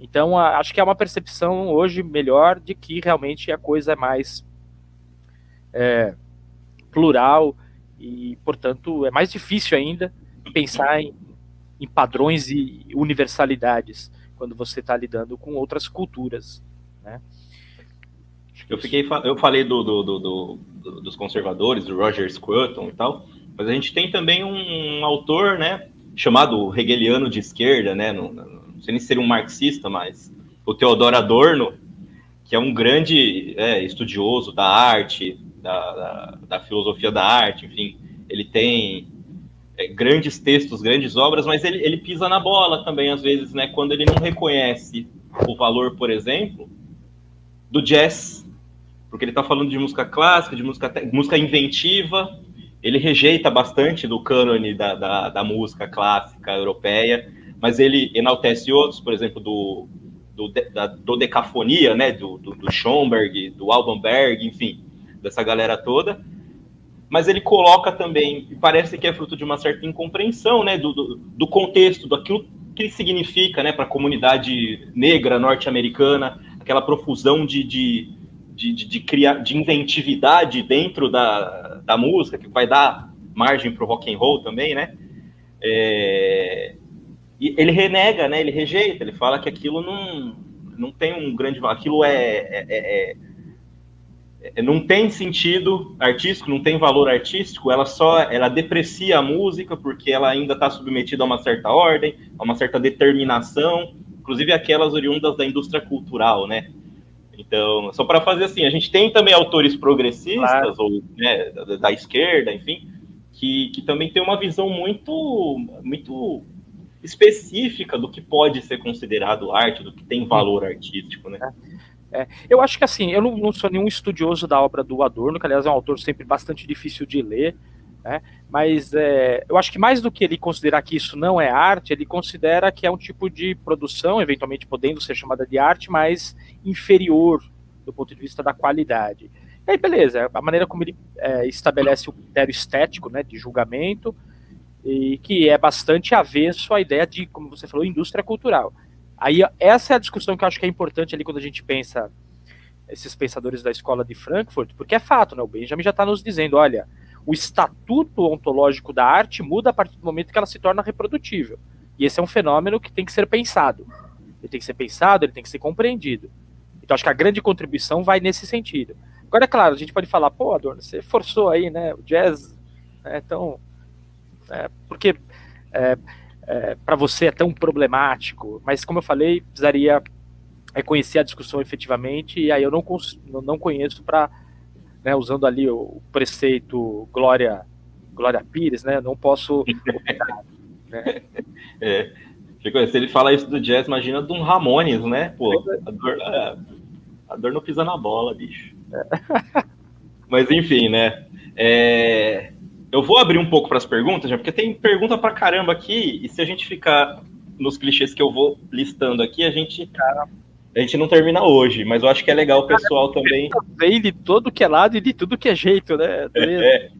Então, a, acho que é uma percepção hoje melhor de que realmente a coisa é mais é, plural e, portanto, é mais difícil ainda pensar em, em dos e universalidades quando você está lidando com outras culturas. Né? Eu, fiquei, eu falei do, do, do, do, dos conservadores, do Roger Scruton e tal, mas a gente tem também um, um autor, né, chamado hegeliano de esquerda, né, no, não sei nem se seria um marxista, mas o Theodor Adorno, que é um grande é, estudioso da arte, da, da, da, filosofia da arte, enfim, ele tem é, grandes textos, grandes obras, mas ele, ele pisa na bola também, às vezes, né, quando ele não reconhece o valor, por exemplo, do jazz, porque ele está falando de música clássica, de música, música inventiva, ele rejeita bastante do cânone da, da, da música clássica europeia, mas ele enaltece outros, por exemplo, do, do, da, Decafonia, né, do, do, do Schoenberg, do Alban Berg, enfim, dessa galera toda. Mas ele coloca também, e parece que é fruto de uma certa incompreensão, né, do, do, do contexto, daquilo que significa, né, para a comunidade negra norte-americana, aquela profusão de, de, de, de, de, criar, de inventividade dentro da, da música, que vai dar margem para o rock and roll também, né? É, e ele renega, né? Ele rejeita, ele fala que aquilo não, não tem um grande aquilo é, é, é, é, não tem sentido artístico, não tem valor artístico, ela só ela deprecia a música porque ela ainda está submetida a uma certa ordem, a uma certa determinação, inclusive aquelas oriundas da indústria cultural, né? Então, só para fazer assim, a gente tem também autores progressistas claro. ou né, da, da, esquerda, enfim, que, que também tem uma visão muito muito específica do que pode ser considerado arte, do que tem valor artístico, né? É, eu acho que assim, eu não, não, sou nenhum estudioso da obra do Adorno, que aliás é um autor sempre bastante difícil de ler, né? mas é, eu acho que mais do que ele considerar que isso não é arte, ele considera que é um tipo de produção, eventualmente podendo ser chamada de arte, mas inferior do ponto de vista da qualidade. E aí, beleza, a maneira como ele é, estabelece o critério estético, né, de julgamento, e que é bastante avesso à ideia de, como você falou, indústria cultural. Aí essa é a discussão que eu acho que é importante ali quando a gente pensa esses pensadores da escola de Frankfurt, porque é fato, né? O Benjamin já está nos dizendo, olha, o estatuto ontológico da arte muda a partir do momento que ela se torna reprodutível. E esse é um fenômeno que tem que ser pensado. Ele tem que ser pensado, ele tem que ser compreendido. Então acho que a grande contribuição vai nesse sentido. Agora, é claro, a gente pode falar, pô, Adorno, você forçou aí, né? O jazz, né, então é, porque é, é, para você é tão problemático, mas como eu falei, precisaria reconhecer a discussão efetivamente, e aí eu não, não conheço para, né, usando ali o preceito Glória, Glória Pires, né, não posso... né? É, se ele fala isso do jazz, imagina de um Ramones, né, pô, a dor, é, a dor não pisa na bola, bicho. É. Mas enfim, né, é, eu vou abrir um pouco para as perguntas, já, porque tem pergunta para caramba aqui, e se a gente ficar nos clichês que eu vou listando aqui, a gente a gente não termina hoje, mas eu acho que é legal o pessoal também. Vem de todo que é lado e de tudo que é jeito, né? É.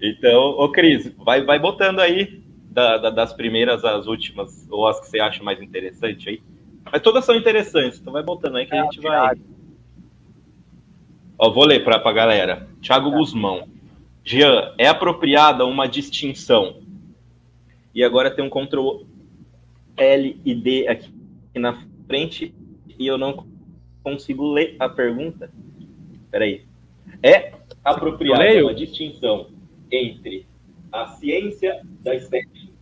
Então, ô Cris, vai, vai botando aí da, da, das primeiras às últimas, ou as que você acha mais interessante aí. Mas todas são interessantes, então vai botando aí que é, a gente vai. Ó, vou ler para a galera. Thiago é. Guzmão. Jean, é apropriada uma distinção. E agora tem um Ctrl L e D aqui na frente e eu não consigo ler a pergunta. Peraí. É apropriada uma distinção entre a ciência da estética.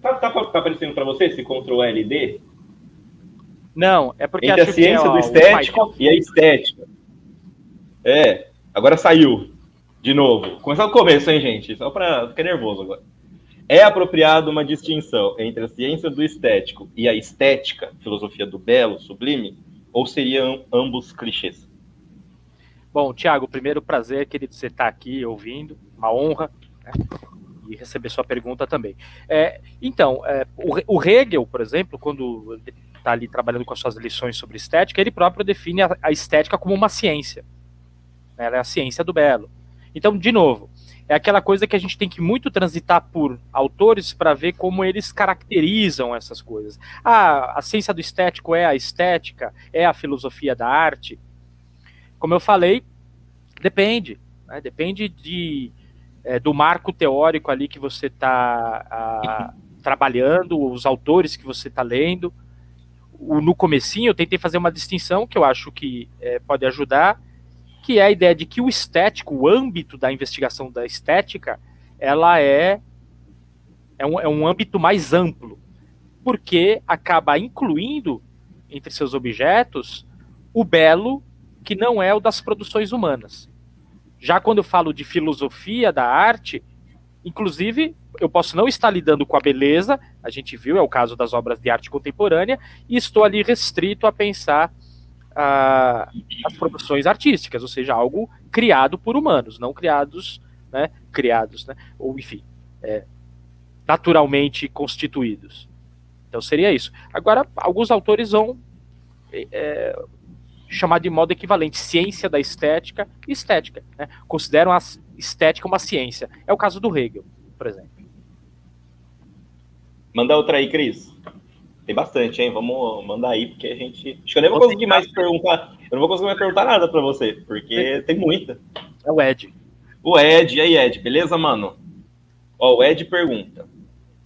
Tá, tá, tá aparecendo para você esse Ctrl L D? Não, é porque entre a ciência é, do estético e a estética. É, agora saiu de novo. Começar do começo, hein, gente? Só para ficar nervoso agora. É apropriado uma distinção entre a ciência do estético e a estética, filosofia do belo, sublime, ou seriam ambos clichês? Bom, Tiago, primeiro prazer, querido, você estar tá aqui ouvindo, uma honra, né? e receber sua pergunta também. É, então, é, o, o, Hegel, por exemplo, quando está ali trabalhando com as suas lições sobre estética, ele próprio define a, a estética como uma ciência. Ela é a ciência do belo. Então, de novo, é aquela coisa que a gente tem que muito transitar por autores para ver como eles caracterizam essas coisas. Ah, a ciência do estético é a estética, é a filosofia da arte. Como eu falei, depende. Né? Depende de, é, do marco teórico ali que você está trabalhando, os autores que você está lendo. O, no comecinho eu tentei fazer uma distinção que eu acho que é, pode ajudar, que é a ideia de que o estético, o âmbito da investigação da estética, ela é, é, um, é um âmbito mais amplo, porque acaba incluindo entre seus objetos o belo que não é o das produções humanas. Já quando eu falo de filosofia da arte, inclusive eu posso não estar lidando com a beleza, a gente viu, é o caso das obras de arte contemporânea, e estou ali restrito a pensar as produções artísticas, ou seja, algo criado por humanos, não criados, né, criados, né, ou enfim, é, naturalmente constituídos. Então seria isso. Agora, alguns autores vão é, chamar de modo equivalente ciência da estética e estética. Né? Consideram a estética uma ciência. É o caso do Hegel, por exemplo. Manda outra aí, Cris. Tem bastante, hein? Vamos mandar aí, porque a gente. Acho que eu nem vou conseguir mais perguntar. Eu não vou conseguir mais perguntar nada para você, porque tem muita. É o Ed. O Ed, e aí, Ed, beleza, mano? Ó, o Ed pergunta.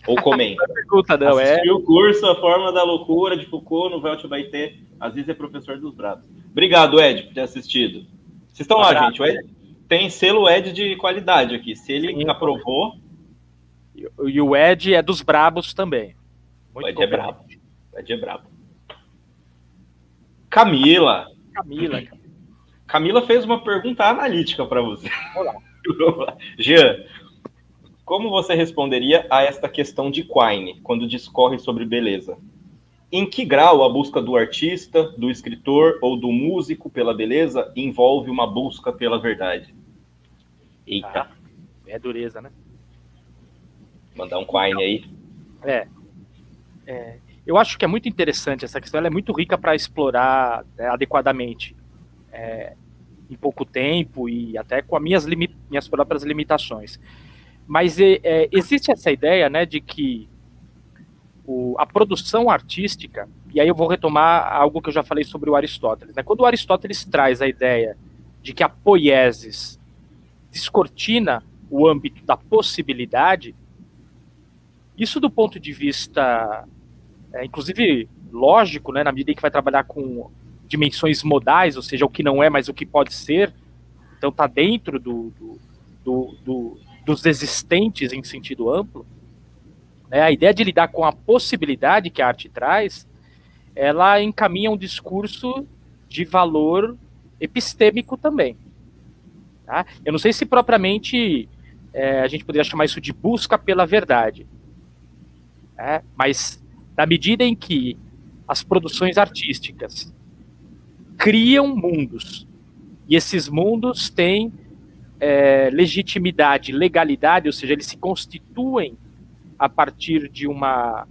Ou comenta. pergunta, não, é. o curso A Forma da Loucura de Foucault no Velt vai ter. Às vezes é professor dos bravos. Obrigado, Ed, por ter assistido. Vocês estão um lá, gente. O Ed tem selo Ed de qualidade aqui. Se ele Sim. aprovou. E o Ed é dos brabos também. Muito o Ed é brabo. Ed é brabo. Camila. Camila. Camila fez uma pergunta analítica para você. Olá. Jean, como você responderia a esta questão de Quine quando discorre sobre beleza? Em que grau a busca do artista, do escritor ou do músico pela beleza envolve uma busca pela verdade? Eita. Ah, é dureza, né? Mandar um Quine aí. É. é eu acho que é muito interessante essa questão, ela é muito rica para explorar é, adequadamente é, em pouco tempo e até com as minhas, minhas próprias limitações. Mas é, é, existe essa ideia né, de que o, a produção artística, e aí eu vou retomar algo que eu já falei sobre o Aristóteles. Né? Quando o Aristóteles traz a ideia de que a poiesis descortina o âmbito da possibilidade, isso do ponto de vista é, inclusive lógico, né, na medida em que vai trabalhar com dimensões modais, ou seja, o que não é, mas o que pode ser, então está dentro do, do, do, do, dos existentes em sentido amplo. Né, a ideia de lidar com a possibilidade que a arte traz, ela encaminha um discurso de valor epistêmico também. Tá? Eu não sei se propriamente é, a gente poderia chamar isso de busca pela verdade, é, mas na medida em que as produções artísticas criam mundos e esses mundos têm é, legitimidade, legalidade, ou seja, eles se constituem a partir de uma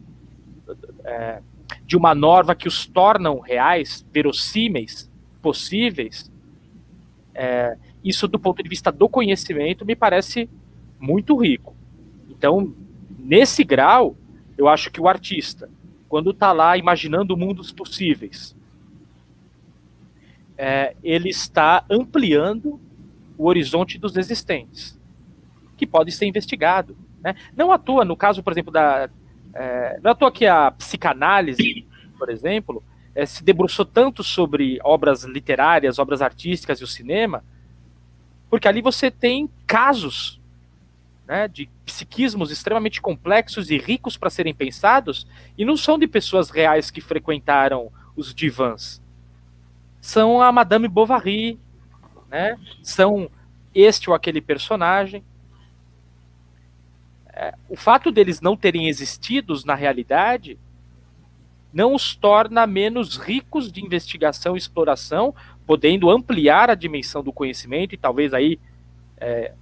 é, de uma norma que os tornam reais, verossímeis, possíveis, é, isso do ponto de vista do conhecimento me parece muito rico. Então, nesse grau, eu acho que o artista, quando está lá imaginando mundos possíveis, é, ele está ampliando o horizonte dos existentes, que pode ser investigado. Né? Não à toa, no caso, por exemplo, da. É, não à toa que a psicanálise, por exemplo, é, se debruçou tanto sobre obras literárias, obras artísticas e o cinema, porque ali você tem casos né, de psiquismos extremamente complexos e ricos para serem pensados, e não são de pessoas reais que frequentaram os divãs. São a Madame Bovary, né, são este ou aquele personagem. É, o fato deles não terem existido na realidade não os torna menos ricos de investigação e exploração, podendo ampliar a dimensão do conhecimento e talvez aí é,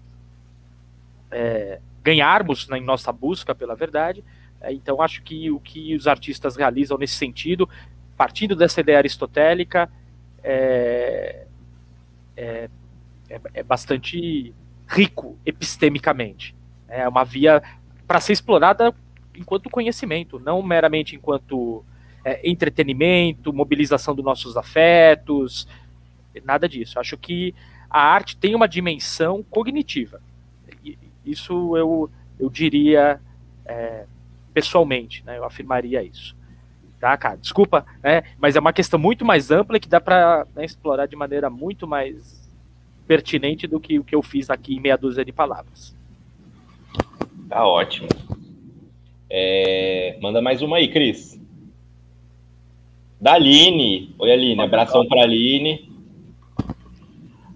é, ganharmos na, em nossa busca pela verdade. É, então, acho que o que os artistas realizam nesse sentido, partindo dessa ideia aristotélica, é, é, é, é bastante rico epistemicamente. É uma via para ser explorada enquanto conhecimento, não meramente enquanto é, entretenimento, mobilização dos nossos afetos, nada disso. Acho que a arte tem uma dimensão cognitiva. Isso eu, eu diria é, pessoalmente, né, eu afirmaria isso. Tá, cara? Desculpa, né, mas é uma questão muito mais ampla que dá para né, explorar de maneira muito mais pertinente do que o que eu fiz aqui em meia dúzia de palavras. Tá ótimo. É, manda mais uma aí, Cris. Da Aline. Oi, Aline. Abração para Aline.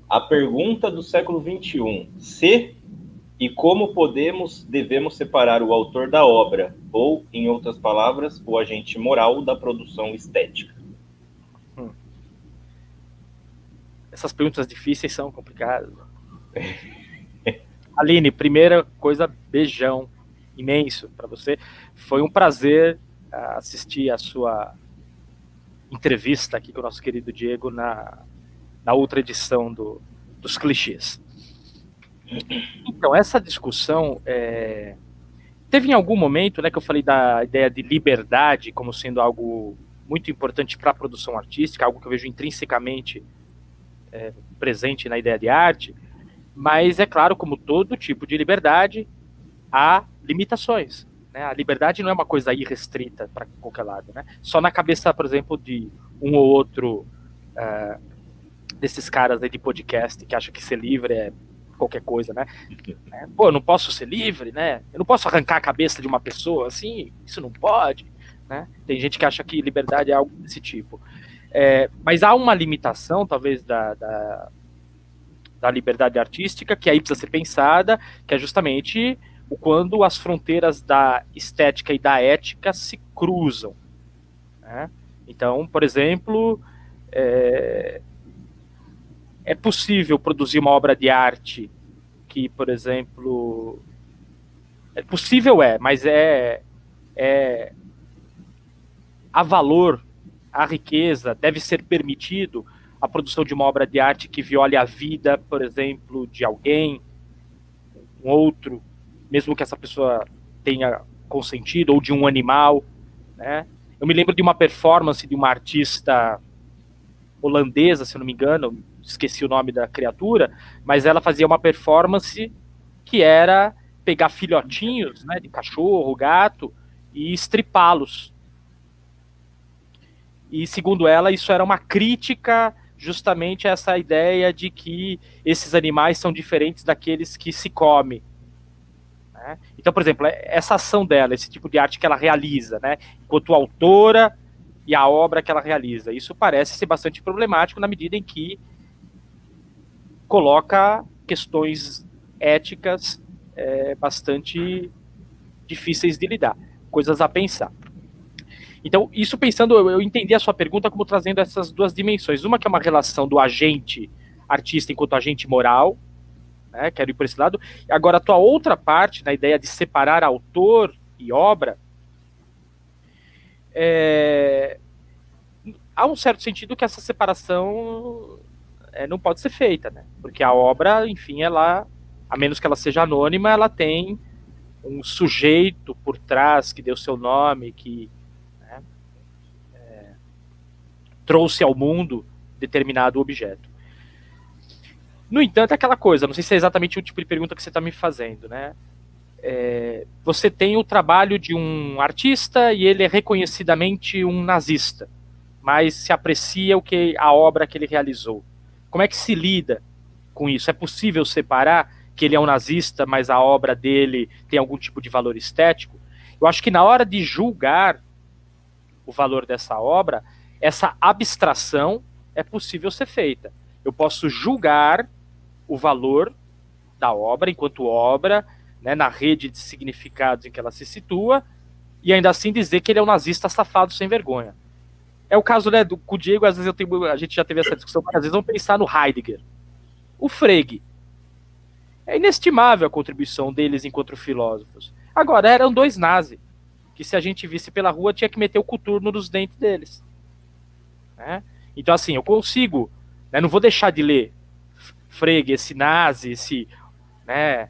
A pergunta do século XXI. Se e como podemos, devemos separar o autor da obra, ou, em outras palavras, o agente moral da produção estética? Hum. Essas perguntas difíceis são complicadas. Aline, primeira coisa, beijão imenso para você. Foi um prazer uh, assistir a sua entrevista aqui com o nosso querido Diego na, na outra edição do, dos clichês. Então, essa discussão é... teve em algum momento, né, que eu falei da ideia de liberdade como sendo algo muito importante para a produção artística, algo que eu vejo intrinsecamente é, presente na ideia de arte, mas é claro, como todo tipo de liberdade, há limitações. Né? A liberdade não é uma coisa irrestrita para qualquer lado. Né? Só na cabeça, por exemplo, de um ou outro uh, desses caras aí de podcast que acham que ser livre é qualquer coisa, né? É, pô, eu não posso ser livre, né? Eu não posso arrancar a cabeça de uma pessoa assim, isso não pode, né? Tem gente que acha que liberdade é algo desse tipo. É, mas há uma limitação, talvez, da, da, da liberdade artística, que aí precisa ser pensada, que é justamente o quando as fronteiras da estética e da ética se cruzam. Né? Então, por exemplo, é, é possível produzir uma obra de arte que, por exemplo, é possível é, mas é é a valor, a riqueza deve ser permitido a produção de uma obra de arte que viole a vida, por exemplo, de alguém, um outro, mesmo que essa pessoa tenha consentido, ou de um animal, né? Eu me lembro de uma performance de uma artista holandesa, se não me engano, esqueci o nome da criatura, mas ela fazia uma performance que era pegar filhotinhos, né, de cachorro, gato e estripá-los. E segundo ela, isso era uma crítica justamente a essa ideia de que esses animais são diferentes daqueles que se come. Né? Então, por exemplo, essa ação dela, esse tipo de arte que ela realiza, né, enquanto autora e a obra que ela realiza, isso parece ser bastante problemático na medida em que coloca questões éticas é, bastante difíceis de lidar, coisas a pensar. Então, isso pensando, eu, entendi a sua pergunta como trazendo essas duas dimensões. Uma que é uma relação do agente artista enquanto agente moral, né, quero ir por esse lado. Agora, a tua outra parte, na ideia de separar autor e obra, é, há um certo sentido que essa separação é, não pode ser feita, né? Porque a obra, enfim, ela, a menos que ela seja anônima, ela tem um sujeito por trás que deu seu nome, que né, é, trouxe ao mundo determinado objeto. No entanto, é aquela coisa, não sei se é exatamente o tipo de pergunta que você está me fazendo, né? É, você tem o trabalho de um artista e ele é reconhecidamente um nazista, mas se aprecia o que a obra que ele realizou. Como é que se lida com isso? É possível separar que ele é um nazista, mas a obra dele tem algum tipo de valor estético? Eu acho que na hora de julgar o valor dessa obra, essa abstração é possível ser feita. Eu posso julgar o valor da obra enquanto obra, né, na rede de significados em que ela se situa, e ainda assim dizer que ele é um nazista safado sem vergonha. É o caso, né, do com o Diego, às vezes eu tenho, a gente já teve essa discussão, mas às vezes vamos pensar no Heidegger. O Frege. É inestimável a contribuição deles enquanto filósofos. Agora, eram dois nazis, que se a gente visse pela rua, tinha que meter o coturno nos dentes deles. Né? Então, assim, eu consigo, né, não vou deixar de ler Frege, esse nazi, esse, né,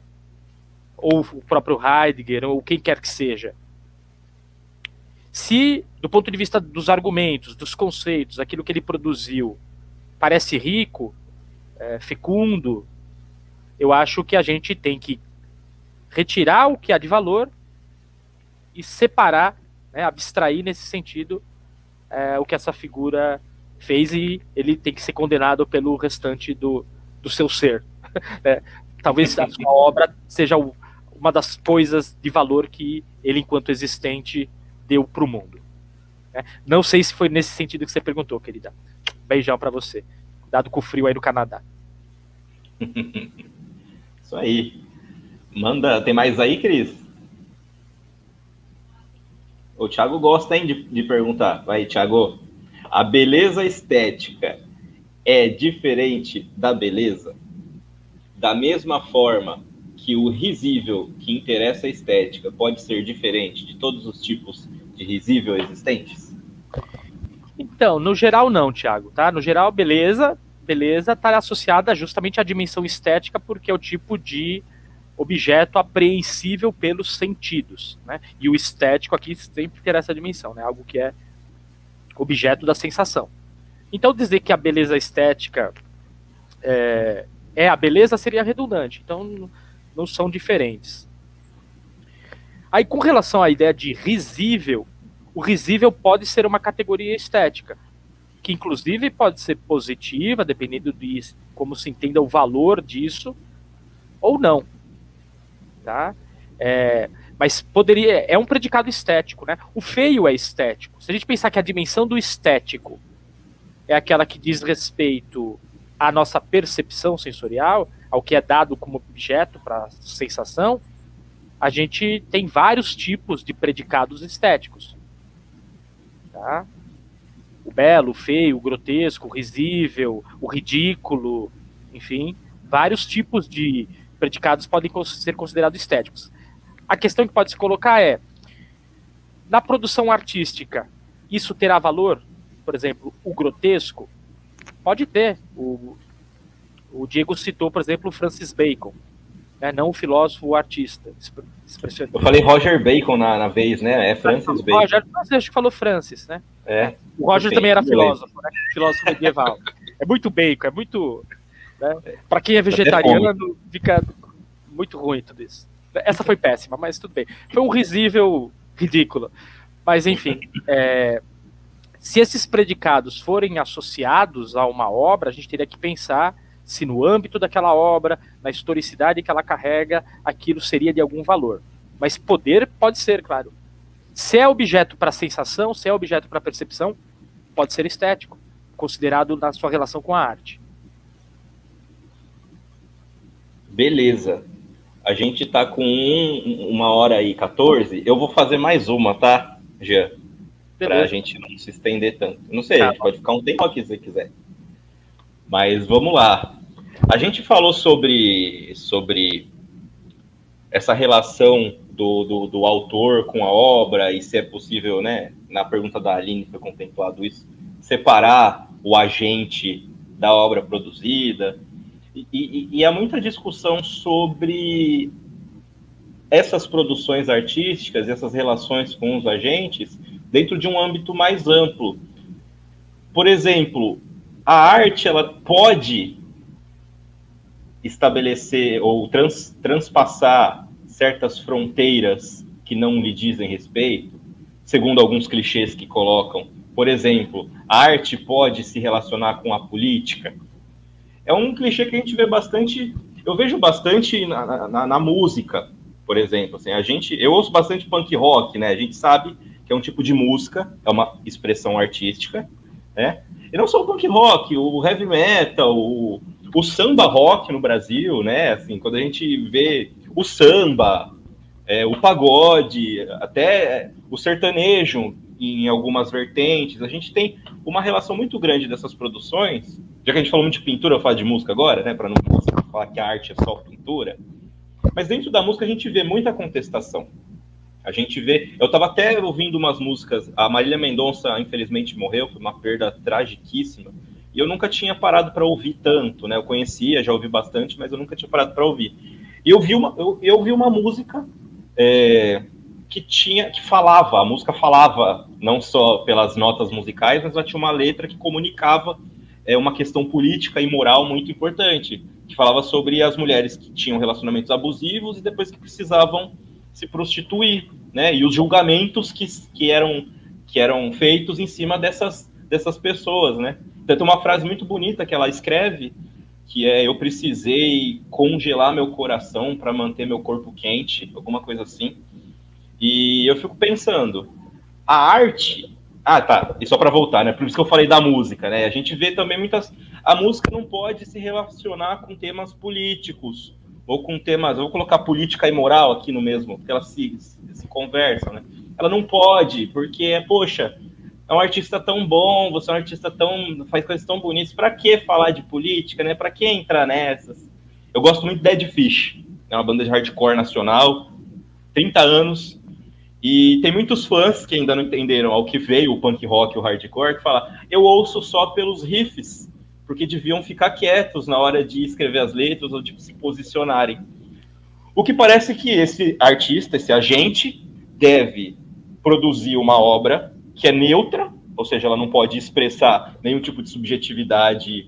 ou o próprio Heidegger, ou quem quer que seja. Se, do ponto de vista dos argumentos, dos conceitos, aquilo que ele produziu parece rico, é, fecundo, eu acho que a gente tem que retirar o que há de valor e separar, né, abstrair nesse sentido é, o que essa figura fez e ele tem que ser condenado pelo restante do, do seu ser. É, talvez a sua obra seja uma das coisas de valor que ele, enquanto existente, deu para o mundo. É, não sei se foi nesse sentido que você perguntou, querida. Beijão para você. Cuidado com o frio aí no Canadá. Isso aí. Manda, tem mais aí, Cris? O Thiago gosta, hein, de, de perguntar. Vai, Thiago. A beleza estética é diferente da beleza? Da mesma forma que o risível que interessa a estética pode ser diferente de todos os tipos de risível existentes? Então, no geral não, Thiago, tá? No geral, beleza, beleza está associada justamente à dimensão estética porque é o tipo de objeto apreensível pelos sentidos, né? E o estético aqui sempre terá essa dimensão, né? Algo que é objeto da sensação. Então dizer que a beleza estética é, é a beleza seria redundante. Então não são diferentes. Aí, com relação à ideia de risível, o risível pode ser uma categoria estética, que inclusive pode ser positiva, dependendo de como se entenda o valor disso, ou não. Tá? É, mas poderia. É um predicado estético, né? O feio é estético. Se a gente pensar que a dimensão do estético é aquela que diz respeito à nossa percepção sensorial, ao que é dado como objeto para sensação, a gente tem vários tipos de predicados estéticos. Tá? O belo, o feio, o grotesco, o risível, o ridículo, enfim, vários tipos de predicados podem ser considerados estéticos. A questão que pode se colocar é: na produção artística, isso terá valor? Por exemplo, o grotesco? Pode ter. O, o Diego citou, por exemplo, o Francis Bacon, né? não o filósofo, o artista. Eu falei Roger Bacon na, na vez, né? É Francis Bacon. Roger, acho que falou Francis, né? É. O Roger também era filósofo, né? Filósofo medieval. É muito bacon, é muito. Né? Para quem é vegetariano, fica muito ruim tudo isso. Essa foi péssima, mas tudo bem. Foi um risível ridículo. Mas, enfim, é, se esses predicados forem associados a uma obra, a gente teria que pensar se no âmbito daquela obra, na historicidade que ela carrega, aquilo seria de algum valor. Mas poder pode ser, claro. Se é objeto para sensação, se é objeto para percepção, pode ser estético, considerado na sua relação com a arte. Beleza. A gente está com um, uma hora e 14. Eu vou fazer mais uma, tá, Jean? Para a gente não se estender tanto. Não sei, tá, pode ficar um tempo aqui se você quiser. Mas vamos lá. A gente falou sobre, sobre essa relação do, do, do, autor com a obra e se é possível, né? Na pergunta da Aline foi contemplado isso, separar o agente da obra produzida. E, e, e há muita discussão sobre essas produções artísticas, essas relações com os agentes, dentro de um âmbito mais amplo. Por exemplo, a arte ela pode estabelecer ou trans, transpassar certas fronteiras que não lhe dizem respeito, segundo alguns clichês que colocam. Por exemplo, a arte pode se relacionar com a política. É um clichê que a gente vê bastante, eu vejo bastante na, na, na música, por exemplo. Assim, a gente, eu ouço bastante punk rock, né? A gente sabe que é um tipo de música, é uma expressão artística, né? E não só o punk rock, o heavy metal, o, o samba rock no Brasil, né? Assim, quando a gente vê o samba, é, o pagode, até o sertanejo em algumas vertentes, a gente tem uma relação muito grande dessas produções. Já que a gente falou muito de pintura, eu falo de música agora, né? Para não falar que a arte é só pintura. Mas dentro da música a gente vê muita contestação. A gente vê. Eu estava até ouvindo umas músicas. A Marília Mendonça, infelizmente, morreu, foi uma perda tragiquíssima. E eu nunca tinha parado para ouvir tanto, né? Eu conhecia, já ouvi bastante, mas eu nunca tinha parado para ouvir. E eu vi uma, eu, eu vi uma música é, que tinha, que falava, a música falava não só pelas notas musicais, mas ela tinha uma letra que comunicava é, uma questão política e moral muito importante, que falava sobre as mulheres que tinham relacionamentos abusivos e depois que precisavam se prostituir, né? E os julgamentos que, que eram que eram feitos em cima dessas dessas pessoas, né? Tem uma frase muito bonita que ela escreve, que é: Eu precisei congelar meu coração para manter meu corpo quente, alguma coisa assim. E eu fico pensando, a arte. Ah, tá. E só para voltar, né? Por isso que eu falei da música, né? A gente vê também muitas. A música não pode se relacionar com temas políticos ou com temas. Eu vou colocar política e moral aqui no mesmo, porque elas se, se conversam, né? Ela não pode, porque, poxa, é um artista tão bom, você é um artista tão. faz coisas tão bonitas. Para que falar de política, né? Para que entrar nessas? Eu gosto muito de Dead Fish, é uma banda de hardcore nacional, 30 anos. E tem muitos fãs que ainda não entenderam ao que veio o punk rock, o hardcore, que falam: eu ouço só pelos riffs, porque deviam ficar quietos na hora de escrever as letras ou de tipo, se posicionarem. O que parece que esse artista, esse agente, deve produzir uma obra que é neutra, ou seja, ela não pode expressar nenhum tipo de subjetividade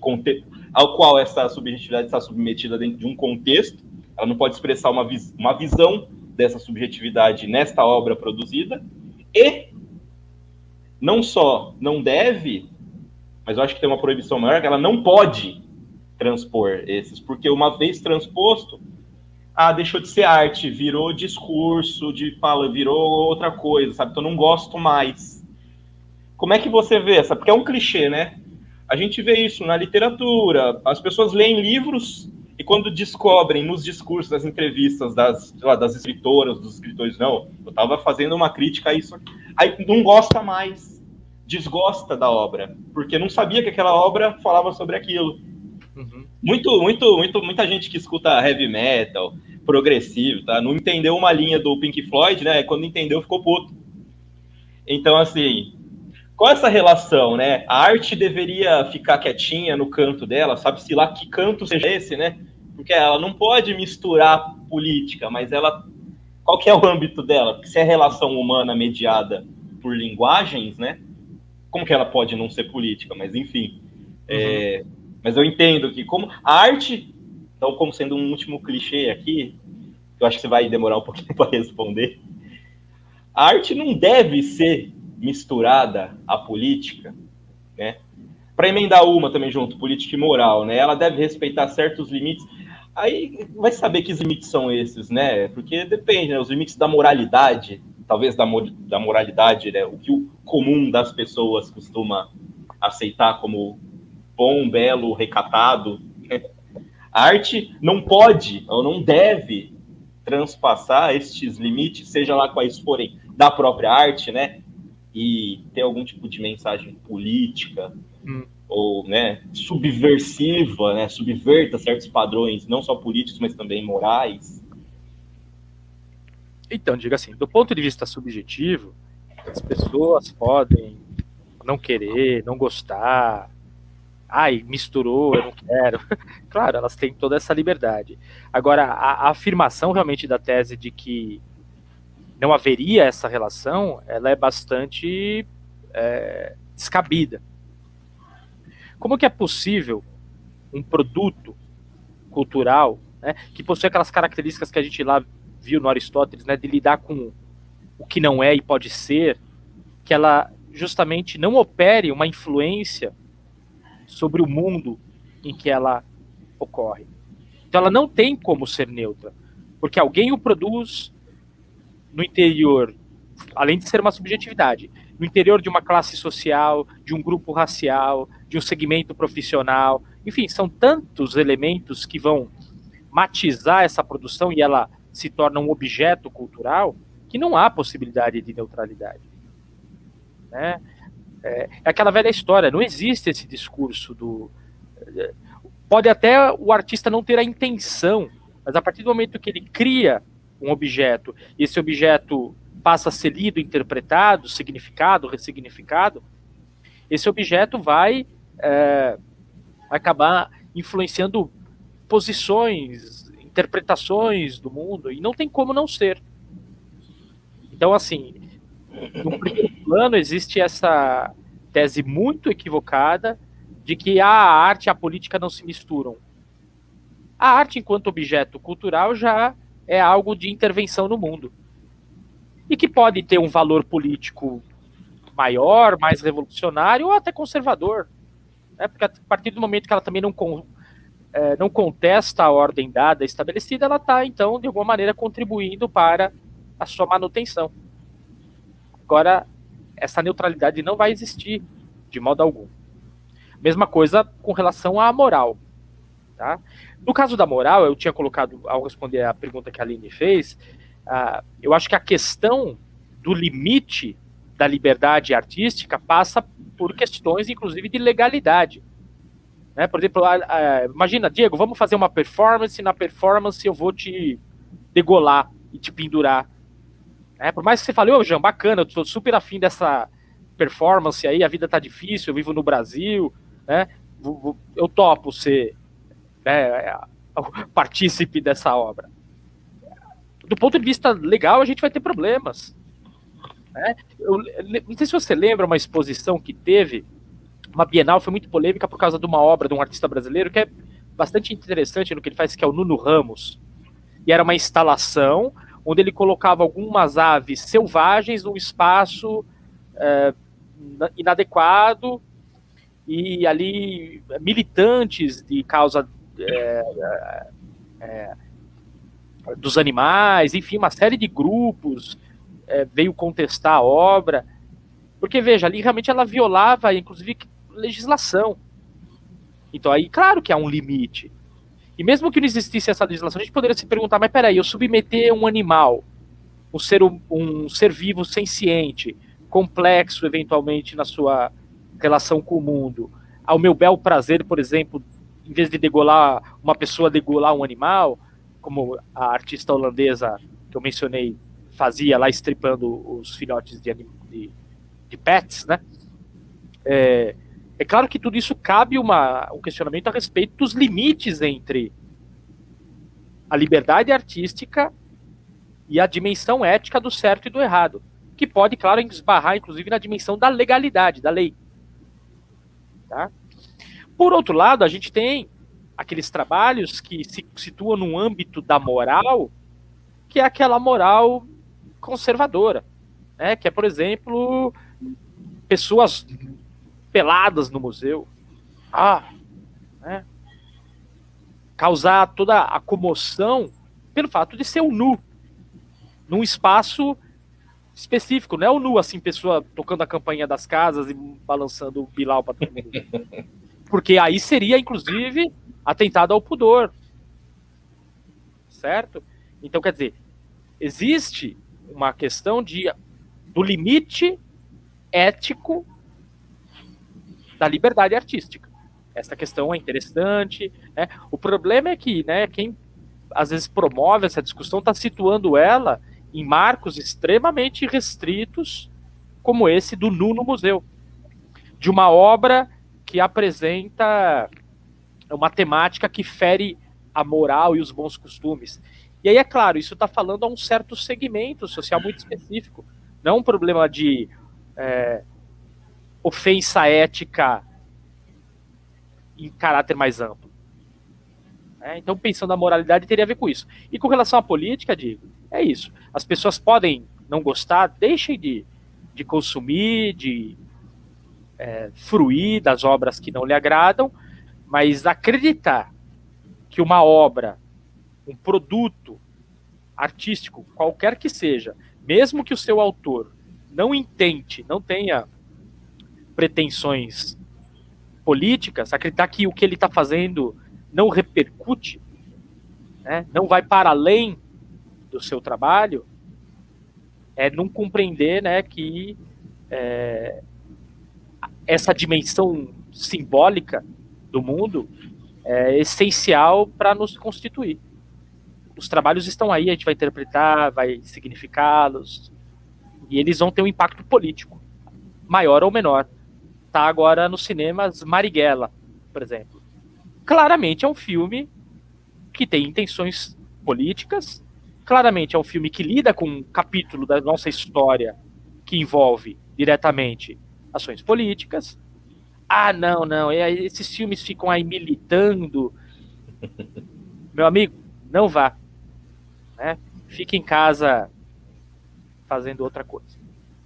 ao qual essa subjetividade está submetida dentro de um contexto, ela não pode expressar uma, vis uma visão dessa subjetividade nesta obra produzida, e não só não deve, mas eu acho que tem uma proibição maior, que ela não pode transpor esses, porque uma vez transposto, ah, deixou de ser arte, virou discurso, de fala, virou outra coisa, sabe? Então não gosto mais. Como é que você vê essa? Porque é um clichê, né? A gente vê isso na literatura. As pessoas leem livros e quando descobrem nos discursos, das entrevistas das, lá, das escritoras, dos escritores, não, eu estava fazendo uma crítica a isso, aí não gosta mais, desgosta da obra, porque não sabia que aquela obra falava sobre aquilo. Uhum. Muito, muito, muito, muita gente que escuta heavy metal, progressivo, tá? Não entendeu uma linha do Pink Floyd, né? Quando entendeu, ficou puto. Então, assim, qual é essa relação, né? A arte deveria ficar quietinha no canto dela, sabe-se lá que canto seja esse, né? Porque ela não pode misturar política, mas ela. Qual que é o âmbito dela? Porque se é relação humana mediada por linguagens, né? Como que ela pode não ser política? Mas enfim. É, uhum. É, mas eu entendo que como a arte, então como sendo um último clichê aqui, eu acho que você vai demorar um pouquinho para responder. A arte não deve ser misturada à política, né? Para emendar uma também junto, política e moral, né? Ela deve respeitar certos limites. Aí vai saber que limites são esses, né? Porque depende, né? Os limites da moralidade, talvez da, da moralidade, né? O que o comum das pessoas costuma aceitar como bom, belo, recatado. A arte não pode ou não deve transpassar estes limites, seja lá quais forem, da própria arte, né? E ter algum tipo de mensagem política hum. ou né, subversiva, né, subverta certos padrões, não só políticos, mas também morais. Então, diga assim, do ponto de vista subjetivo, as pessoas podem não querer, não gostar, ai, misturou, eu não quero. claro, elas têm toda essa liberdade. Agora, a, a, afirmação realmente da tese de que não haveria essa relação, ela é bastante é, descabida. Como que é possível um produto cultural né, que possui aquelas características que a gente lá viu no Aristóteles, né, de lidar com o que não é e pode ser, que ela justamente não opere uma influência sobre o mundo em que ela ocorre. Então ela não tem como ser neutra, porque alguém o produz no interior, além de ser uma subjetividade, no interior de uma classe social, de um grupo racial, de um segmento profissional, enfim, são tantos elementos que vão matizar essa produção e ela se torna um objeto cultural que não há possibilidade de neutralidade. Né? É, é aquela velha história, não existe esse discurso do. É, pode até o artista não ter a intenção, mas a partir do momento que ele cria um objeto e esse objeto passa a ser lido, interpretado, significado, ressignificado, esse objeto vai é, acabar influenciando posições, interpretações do mundo, e não tem como não ser. Então, assim, no primeiro plano existe essa tese muito equivocada de que a arte e a política não se misturam. A arte, enquanto objeto cultural, já é algo de intervenção no mundo. E que pode ter um valor político maior, mais revolucionário ou até conservador. Né? Porque a partir do momento que ela também não, é, não contesta a ordem dada, estabelecida, ela está, então, de alguma maneira, contribuindo para a sua manutenção. Agora, essa neutralidade não vai existir de modo algum. Mesma coisa com relação à moral. Tá? No caso da moral, eu tinha colocado, ao responder a pergunta que a Aline fez, uh, eu acho que a questão do limite da liberdade artística passa por questões, inclusive, de legalidade. Né? Por exemplo, imagina, Diego, vamos fazer uma performance, na performance eu vou te degolar e te pendurar. É, por mais que você fale, ô, Jean, bacana, eu tô super afim dessa performance aí, a vida tá difícil, eu vivo no Brasil, né? Eu topo ser né, partícipe dessa obra. Do ponto de vista legal, a gente vai ter problemas. Né? Eu, não sei se você lembra uma exposição que teve, uma Bienal, foi muito polêmica por causa de uma obra de um artista brasileiro que é bastante interessante no que ele faz, que é o Nuno Ramos. E era uma instalação onde ele colocava algumas aves selvagens num espaço é, inadequado e ali militantes de causa é, é, é, dos animais, enfim, uma série de grupos é, veio contestar a obra, porque veja, ali realmente ela violava, inclusive, legislação. Então aí, claro que há um limite. E mesmo que não existisse essa legislação, a gente poderia se perguntar, mas peraí, eu submeter um animal, um ser, um ser vivo senciente, complexo eventualmente na sua relação com o mundo, ao meu bel prazer, por exemplo, em vez de degolar uma pessoa, degolar um animal, como a artista holandesa que eu mencionei fazia lá estripando os filhotes de, de, de pets, né? É, é claro que tudo isso cabe uma, um questionamento a respeito dos limites entre a liberdade artística e a dimensão ética do certo e do errado, que pode, claro, esbarrar, inclusive, na dimensão da legalidade, da lei. Tá? Por outro lado, a gente tem aqueles trabalhos que se situam no âmbito da moral, que é aquela moral conservadora, né? que é, por exemplo, pessoas peladas no museu. Ah, né? Causar toda a comoção pelo fato de ser o nu, num espaço específico, não é o nu, assim, pessoa tocando a campainha das casas e balançando o Bilal para todo mundo. Porque aí seria, inclusive, atentado ao pudor. Certo? Então, quer dizer, existe uma questão de, do limite ético da liberdade artística. Essa questão é interessante. Né? O problema é que né, quem às vezes promove essa discussão está situando ela em marcos extremamente restritos, como esse do Nuno Museu, de uma obra que apresenta uma temática que fere a moral e os bons costumes. E aí, é claro, isso está falando a um certo segmento social muito específico. Não um problema de é, ofensa ética em caráter mais amplo. É, então, pensando na moralidade, teria a ver com isso. E com relação à política, digo, é isso. As pessoas podem não gostar, deixem de, de consumir, de é, fruir das obras que não lhe agradam, mas acreditar que uma obra, um produto artístico, qualquer que seja, mesmo que o seu autor não intente, não tenha pretensões políticas, acreditar que o que ele está fazendo não repercute, né, não vai para além do seu trabalho, é não compreender né, que é, essa dimensão simbólica do mundo é essencial para nos constituir. Os trabalhos estão aí, a gente vai interpretar, vai significá-los, e eles vão ter um impacto político, maior ou menor. Tá agora nos cinemas Marighella, por exemplo. Claramente é um filme que tem intenções políticas, claramente é um filme que lida com um capítulo da nossa história que envolve diretamente ações políticas. Ah, não, não, esses filmes ficam aí militando. Meu amigo, não vá. Né? Fique em casa fazendo outra coisa.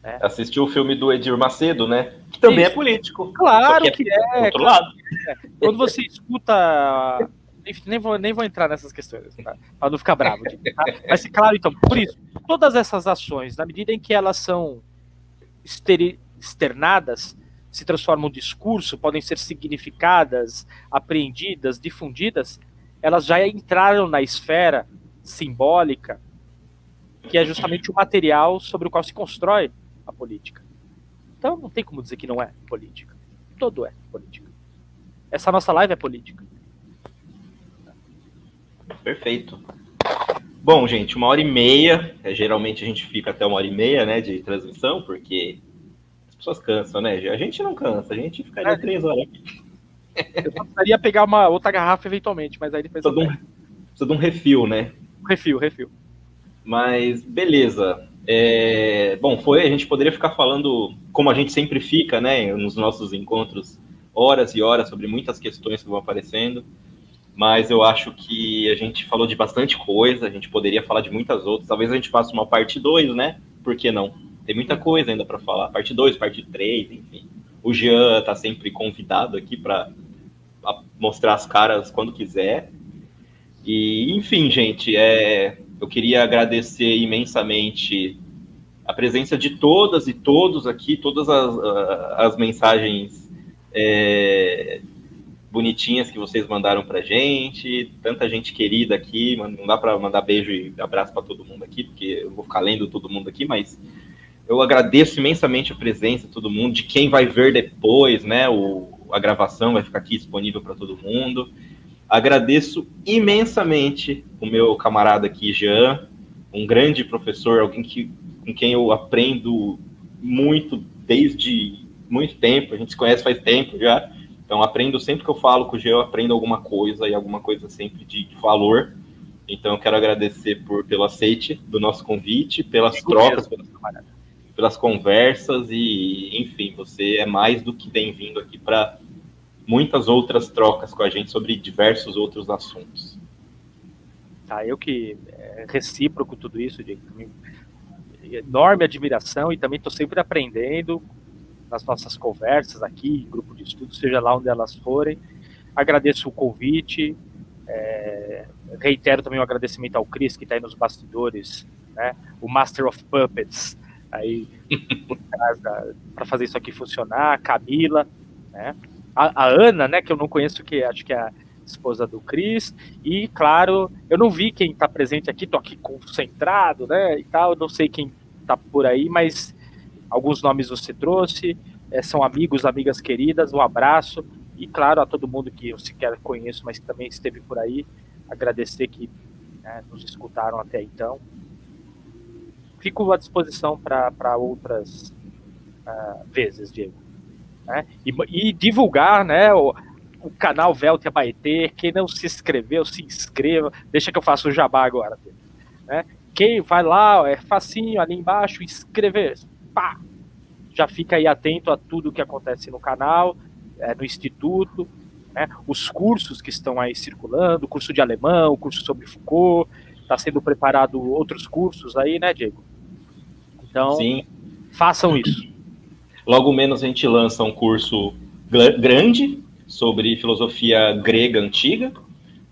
Né? Assistiu o filme do Edir Macedo, né? Que também Isso. é político. Claro que, é. que é. Outro lado. É. Quando você escuta. Nem vou, nem vou entrar nessas questões, tá? para não ficar bravo. Tá? Mas, claro, então, por isso, todas essas ações, na medida em que elas são externadas, se transformam em discurso, podem ser significadas, apreendidas, difundidas, elas já entraram na esfera simbólica, que é justamente o material sobre o qual se constrói a política. Então não tem como dizer que não é política. Todo é política. Essa nossa live é política. Perfeito. Bom, gente, uma hora e meia. É, geralmente a gente fica até uma hora e meia, né, de transmissão, porque pessoas cansam, né? A gente não cansa, a gente ficaria é. três horas. Eu precisaria pegar uma outra garrafa eventualmente, mas aí depois. Precisa, de um, precisa de um refil, né? Refil, refil. Mas beleza. É, bom, foi. A gente poderia ficar falando, como a gente sempre fica, né, nos nossos encontros, horas e horas sobre muitas questões que vão aparecendo. Mas eu acho que a gente falou de bastante coisa, a gente poderia falar de muitas outras. Talvez a gente faça uma parte 2, né? Por que não? Tem muita coisa ainda para falar. Parte 2, parte 3, enfim. O Jean está sempre convidado aqui para mostrar as caras quando quiser. E, enfim, gente, é, eu queria agradecer imensamente a presença de todas e todos aqui, todas as, as mensagens é, bonitinhas que vocês mandaram para gente, tanta gente querida aqui, não dá para mandar beijo e abraço para todo mundo aqui, porque eu vou ficar lendo todo mundo aqui, mas eu agradeço imensamente a presença de todo mundo, de quem vai ver depois, né? O, a gravação vai ficar aqui disponível para todo mundo. Agradeço imensamente o meu camarada aqui, Jean, um grande professor, alguém que, com quem eu aprendo muito desde muito tempo. A gente se conhece faz tempo já. Então, aprendo sempre que eu falo com o Jean, eu aprendo alguma coisa e alguma coisa sempre de, de valor. Então, eu quero agradecer por, pelo aceite do nosso convite, pelas trocas, pelas, pelas conversas e, enfim, você é mais do que bem-vindo aqui para muitas outras trocas com a gente sobre diversos outros assuntos. Tá, eu que é, recíproco tudo isso, de enorme admiração e também estou sempre aprendendo nas nossas conversas aqui, grupo de estudo, seja lá onde elas forem. Agradeço o convite, é, reitero também o agradecimento ao Cris, que está aí nos bastidores, né, o Master of Puppets, aí para fazer isso aqui funcionar, a Camila, né, a, a, Ana, né, que eu não conheço, que acho que é a esposa do Cris, e claro, eu não vi quem está presente aqui, tô aqui concentrado, né, e tal, não sei quem está por aí, mas alguns nomes você trouxe, é, são amigos, amigas queridas, um abraço, e claro, a todo mundo que eu sequer conheço, mas que também esteve por aí, agradecer que né, nos escutaram até então. Fico à disposição para outras uh, vezes, Diego. Né? E, e, divulgar né, o, o canal Velte Abaetê. Quem não se inscreveu, se inscreva. Deixa que eu faço o jabá agora. Né? Quem vai lá, é facinho ali embaixo, inscrever. Pá! Já fica aí atento a tudo que acontece no canal, é, no Instituto. Né? Os cursos que estão aí circulando, curso de alemão, curso sobre Foucault, está sendo preparado outros cursos aí, né, Diego? Então, Sim. façam isso. Logo menos a gente lança um curso grande sobre filosofia grega antiga. Está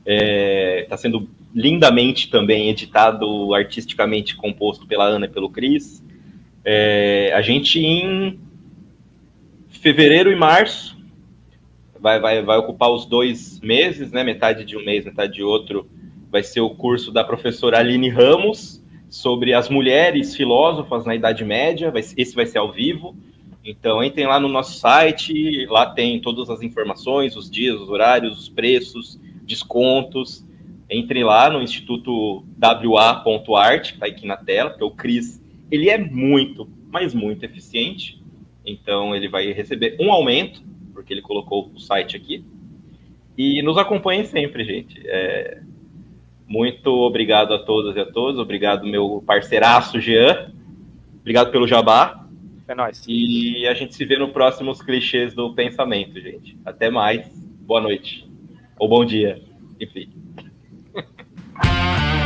é, tá sendo lindamente também editado, artisticamente composto pela Ana e pelo Cris. É, a gente em fevereiro e março vai, vai, vai ocupar os dois meses, né? Metade de um mês, metade de outro. Vai ser o curso da professora Aline Ramos sobre as mulheres filósofas na Idade Média. Esse vai ser ao vivo. Então, entrem lá no nosso site, lá tem todas as informações, os dias, os horários, os preços, descontos. Entre lá no Instituto WA.art, que está aqui na tela, porque o Cris, ele é muito, mas muito eficiente. Então, ele vai receber um aumento porque ele colocou o site aqui. E nos acompanhem sempre, gente. É... Muito obrigado a todas e a todos. Obrigado, meu parceiraço Jean. Obrigado pelo jabá. É nóis. E a gente se vê no próximos clichês do pensamento, gente. Até mais. Boa noite. Ou bom dia. Enfim.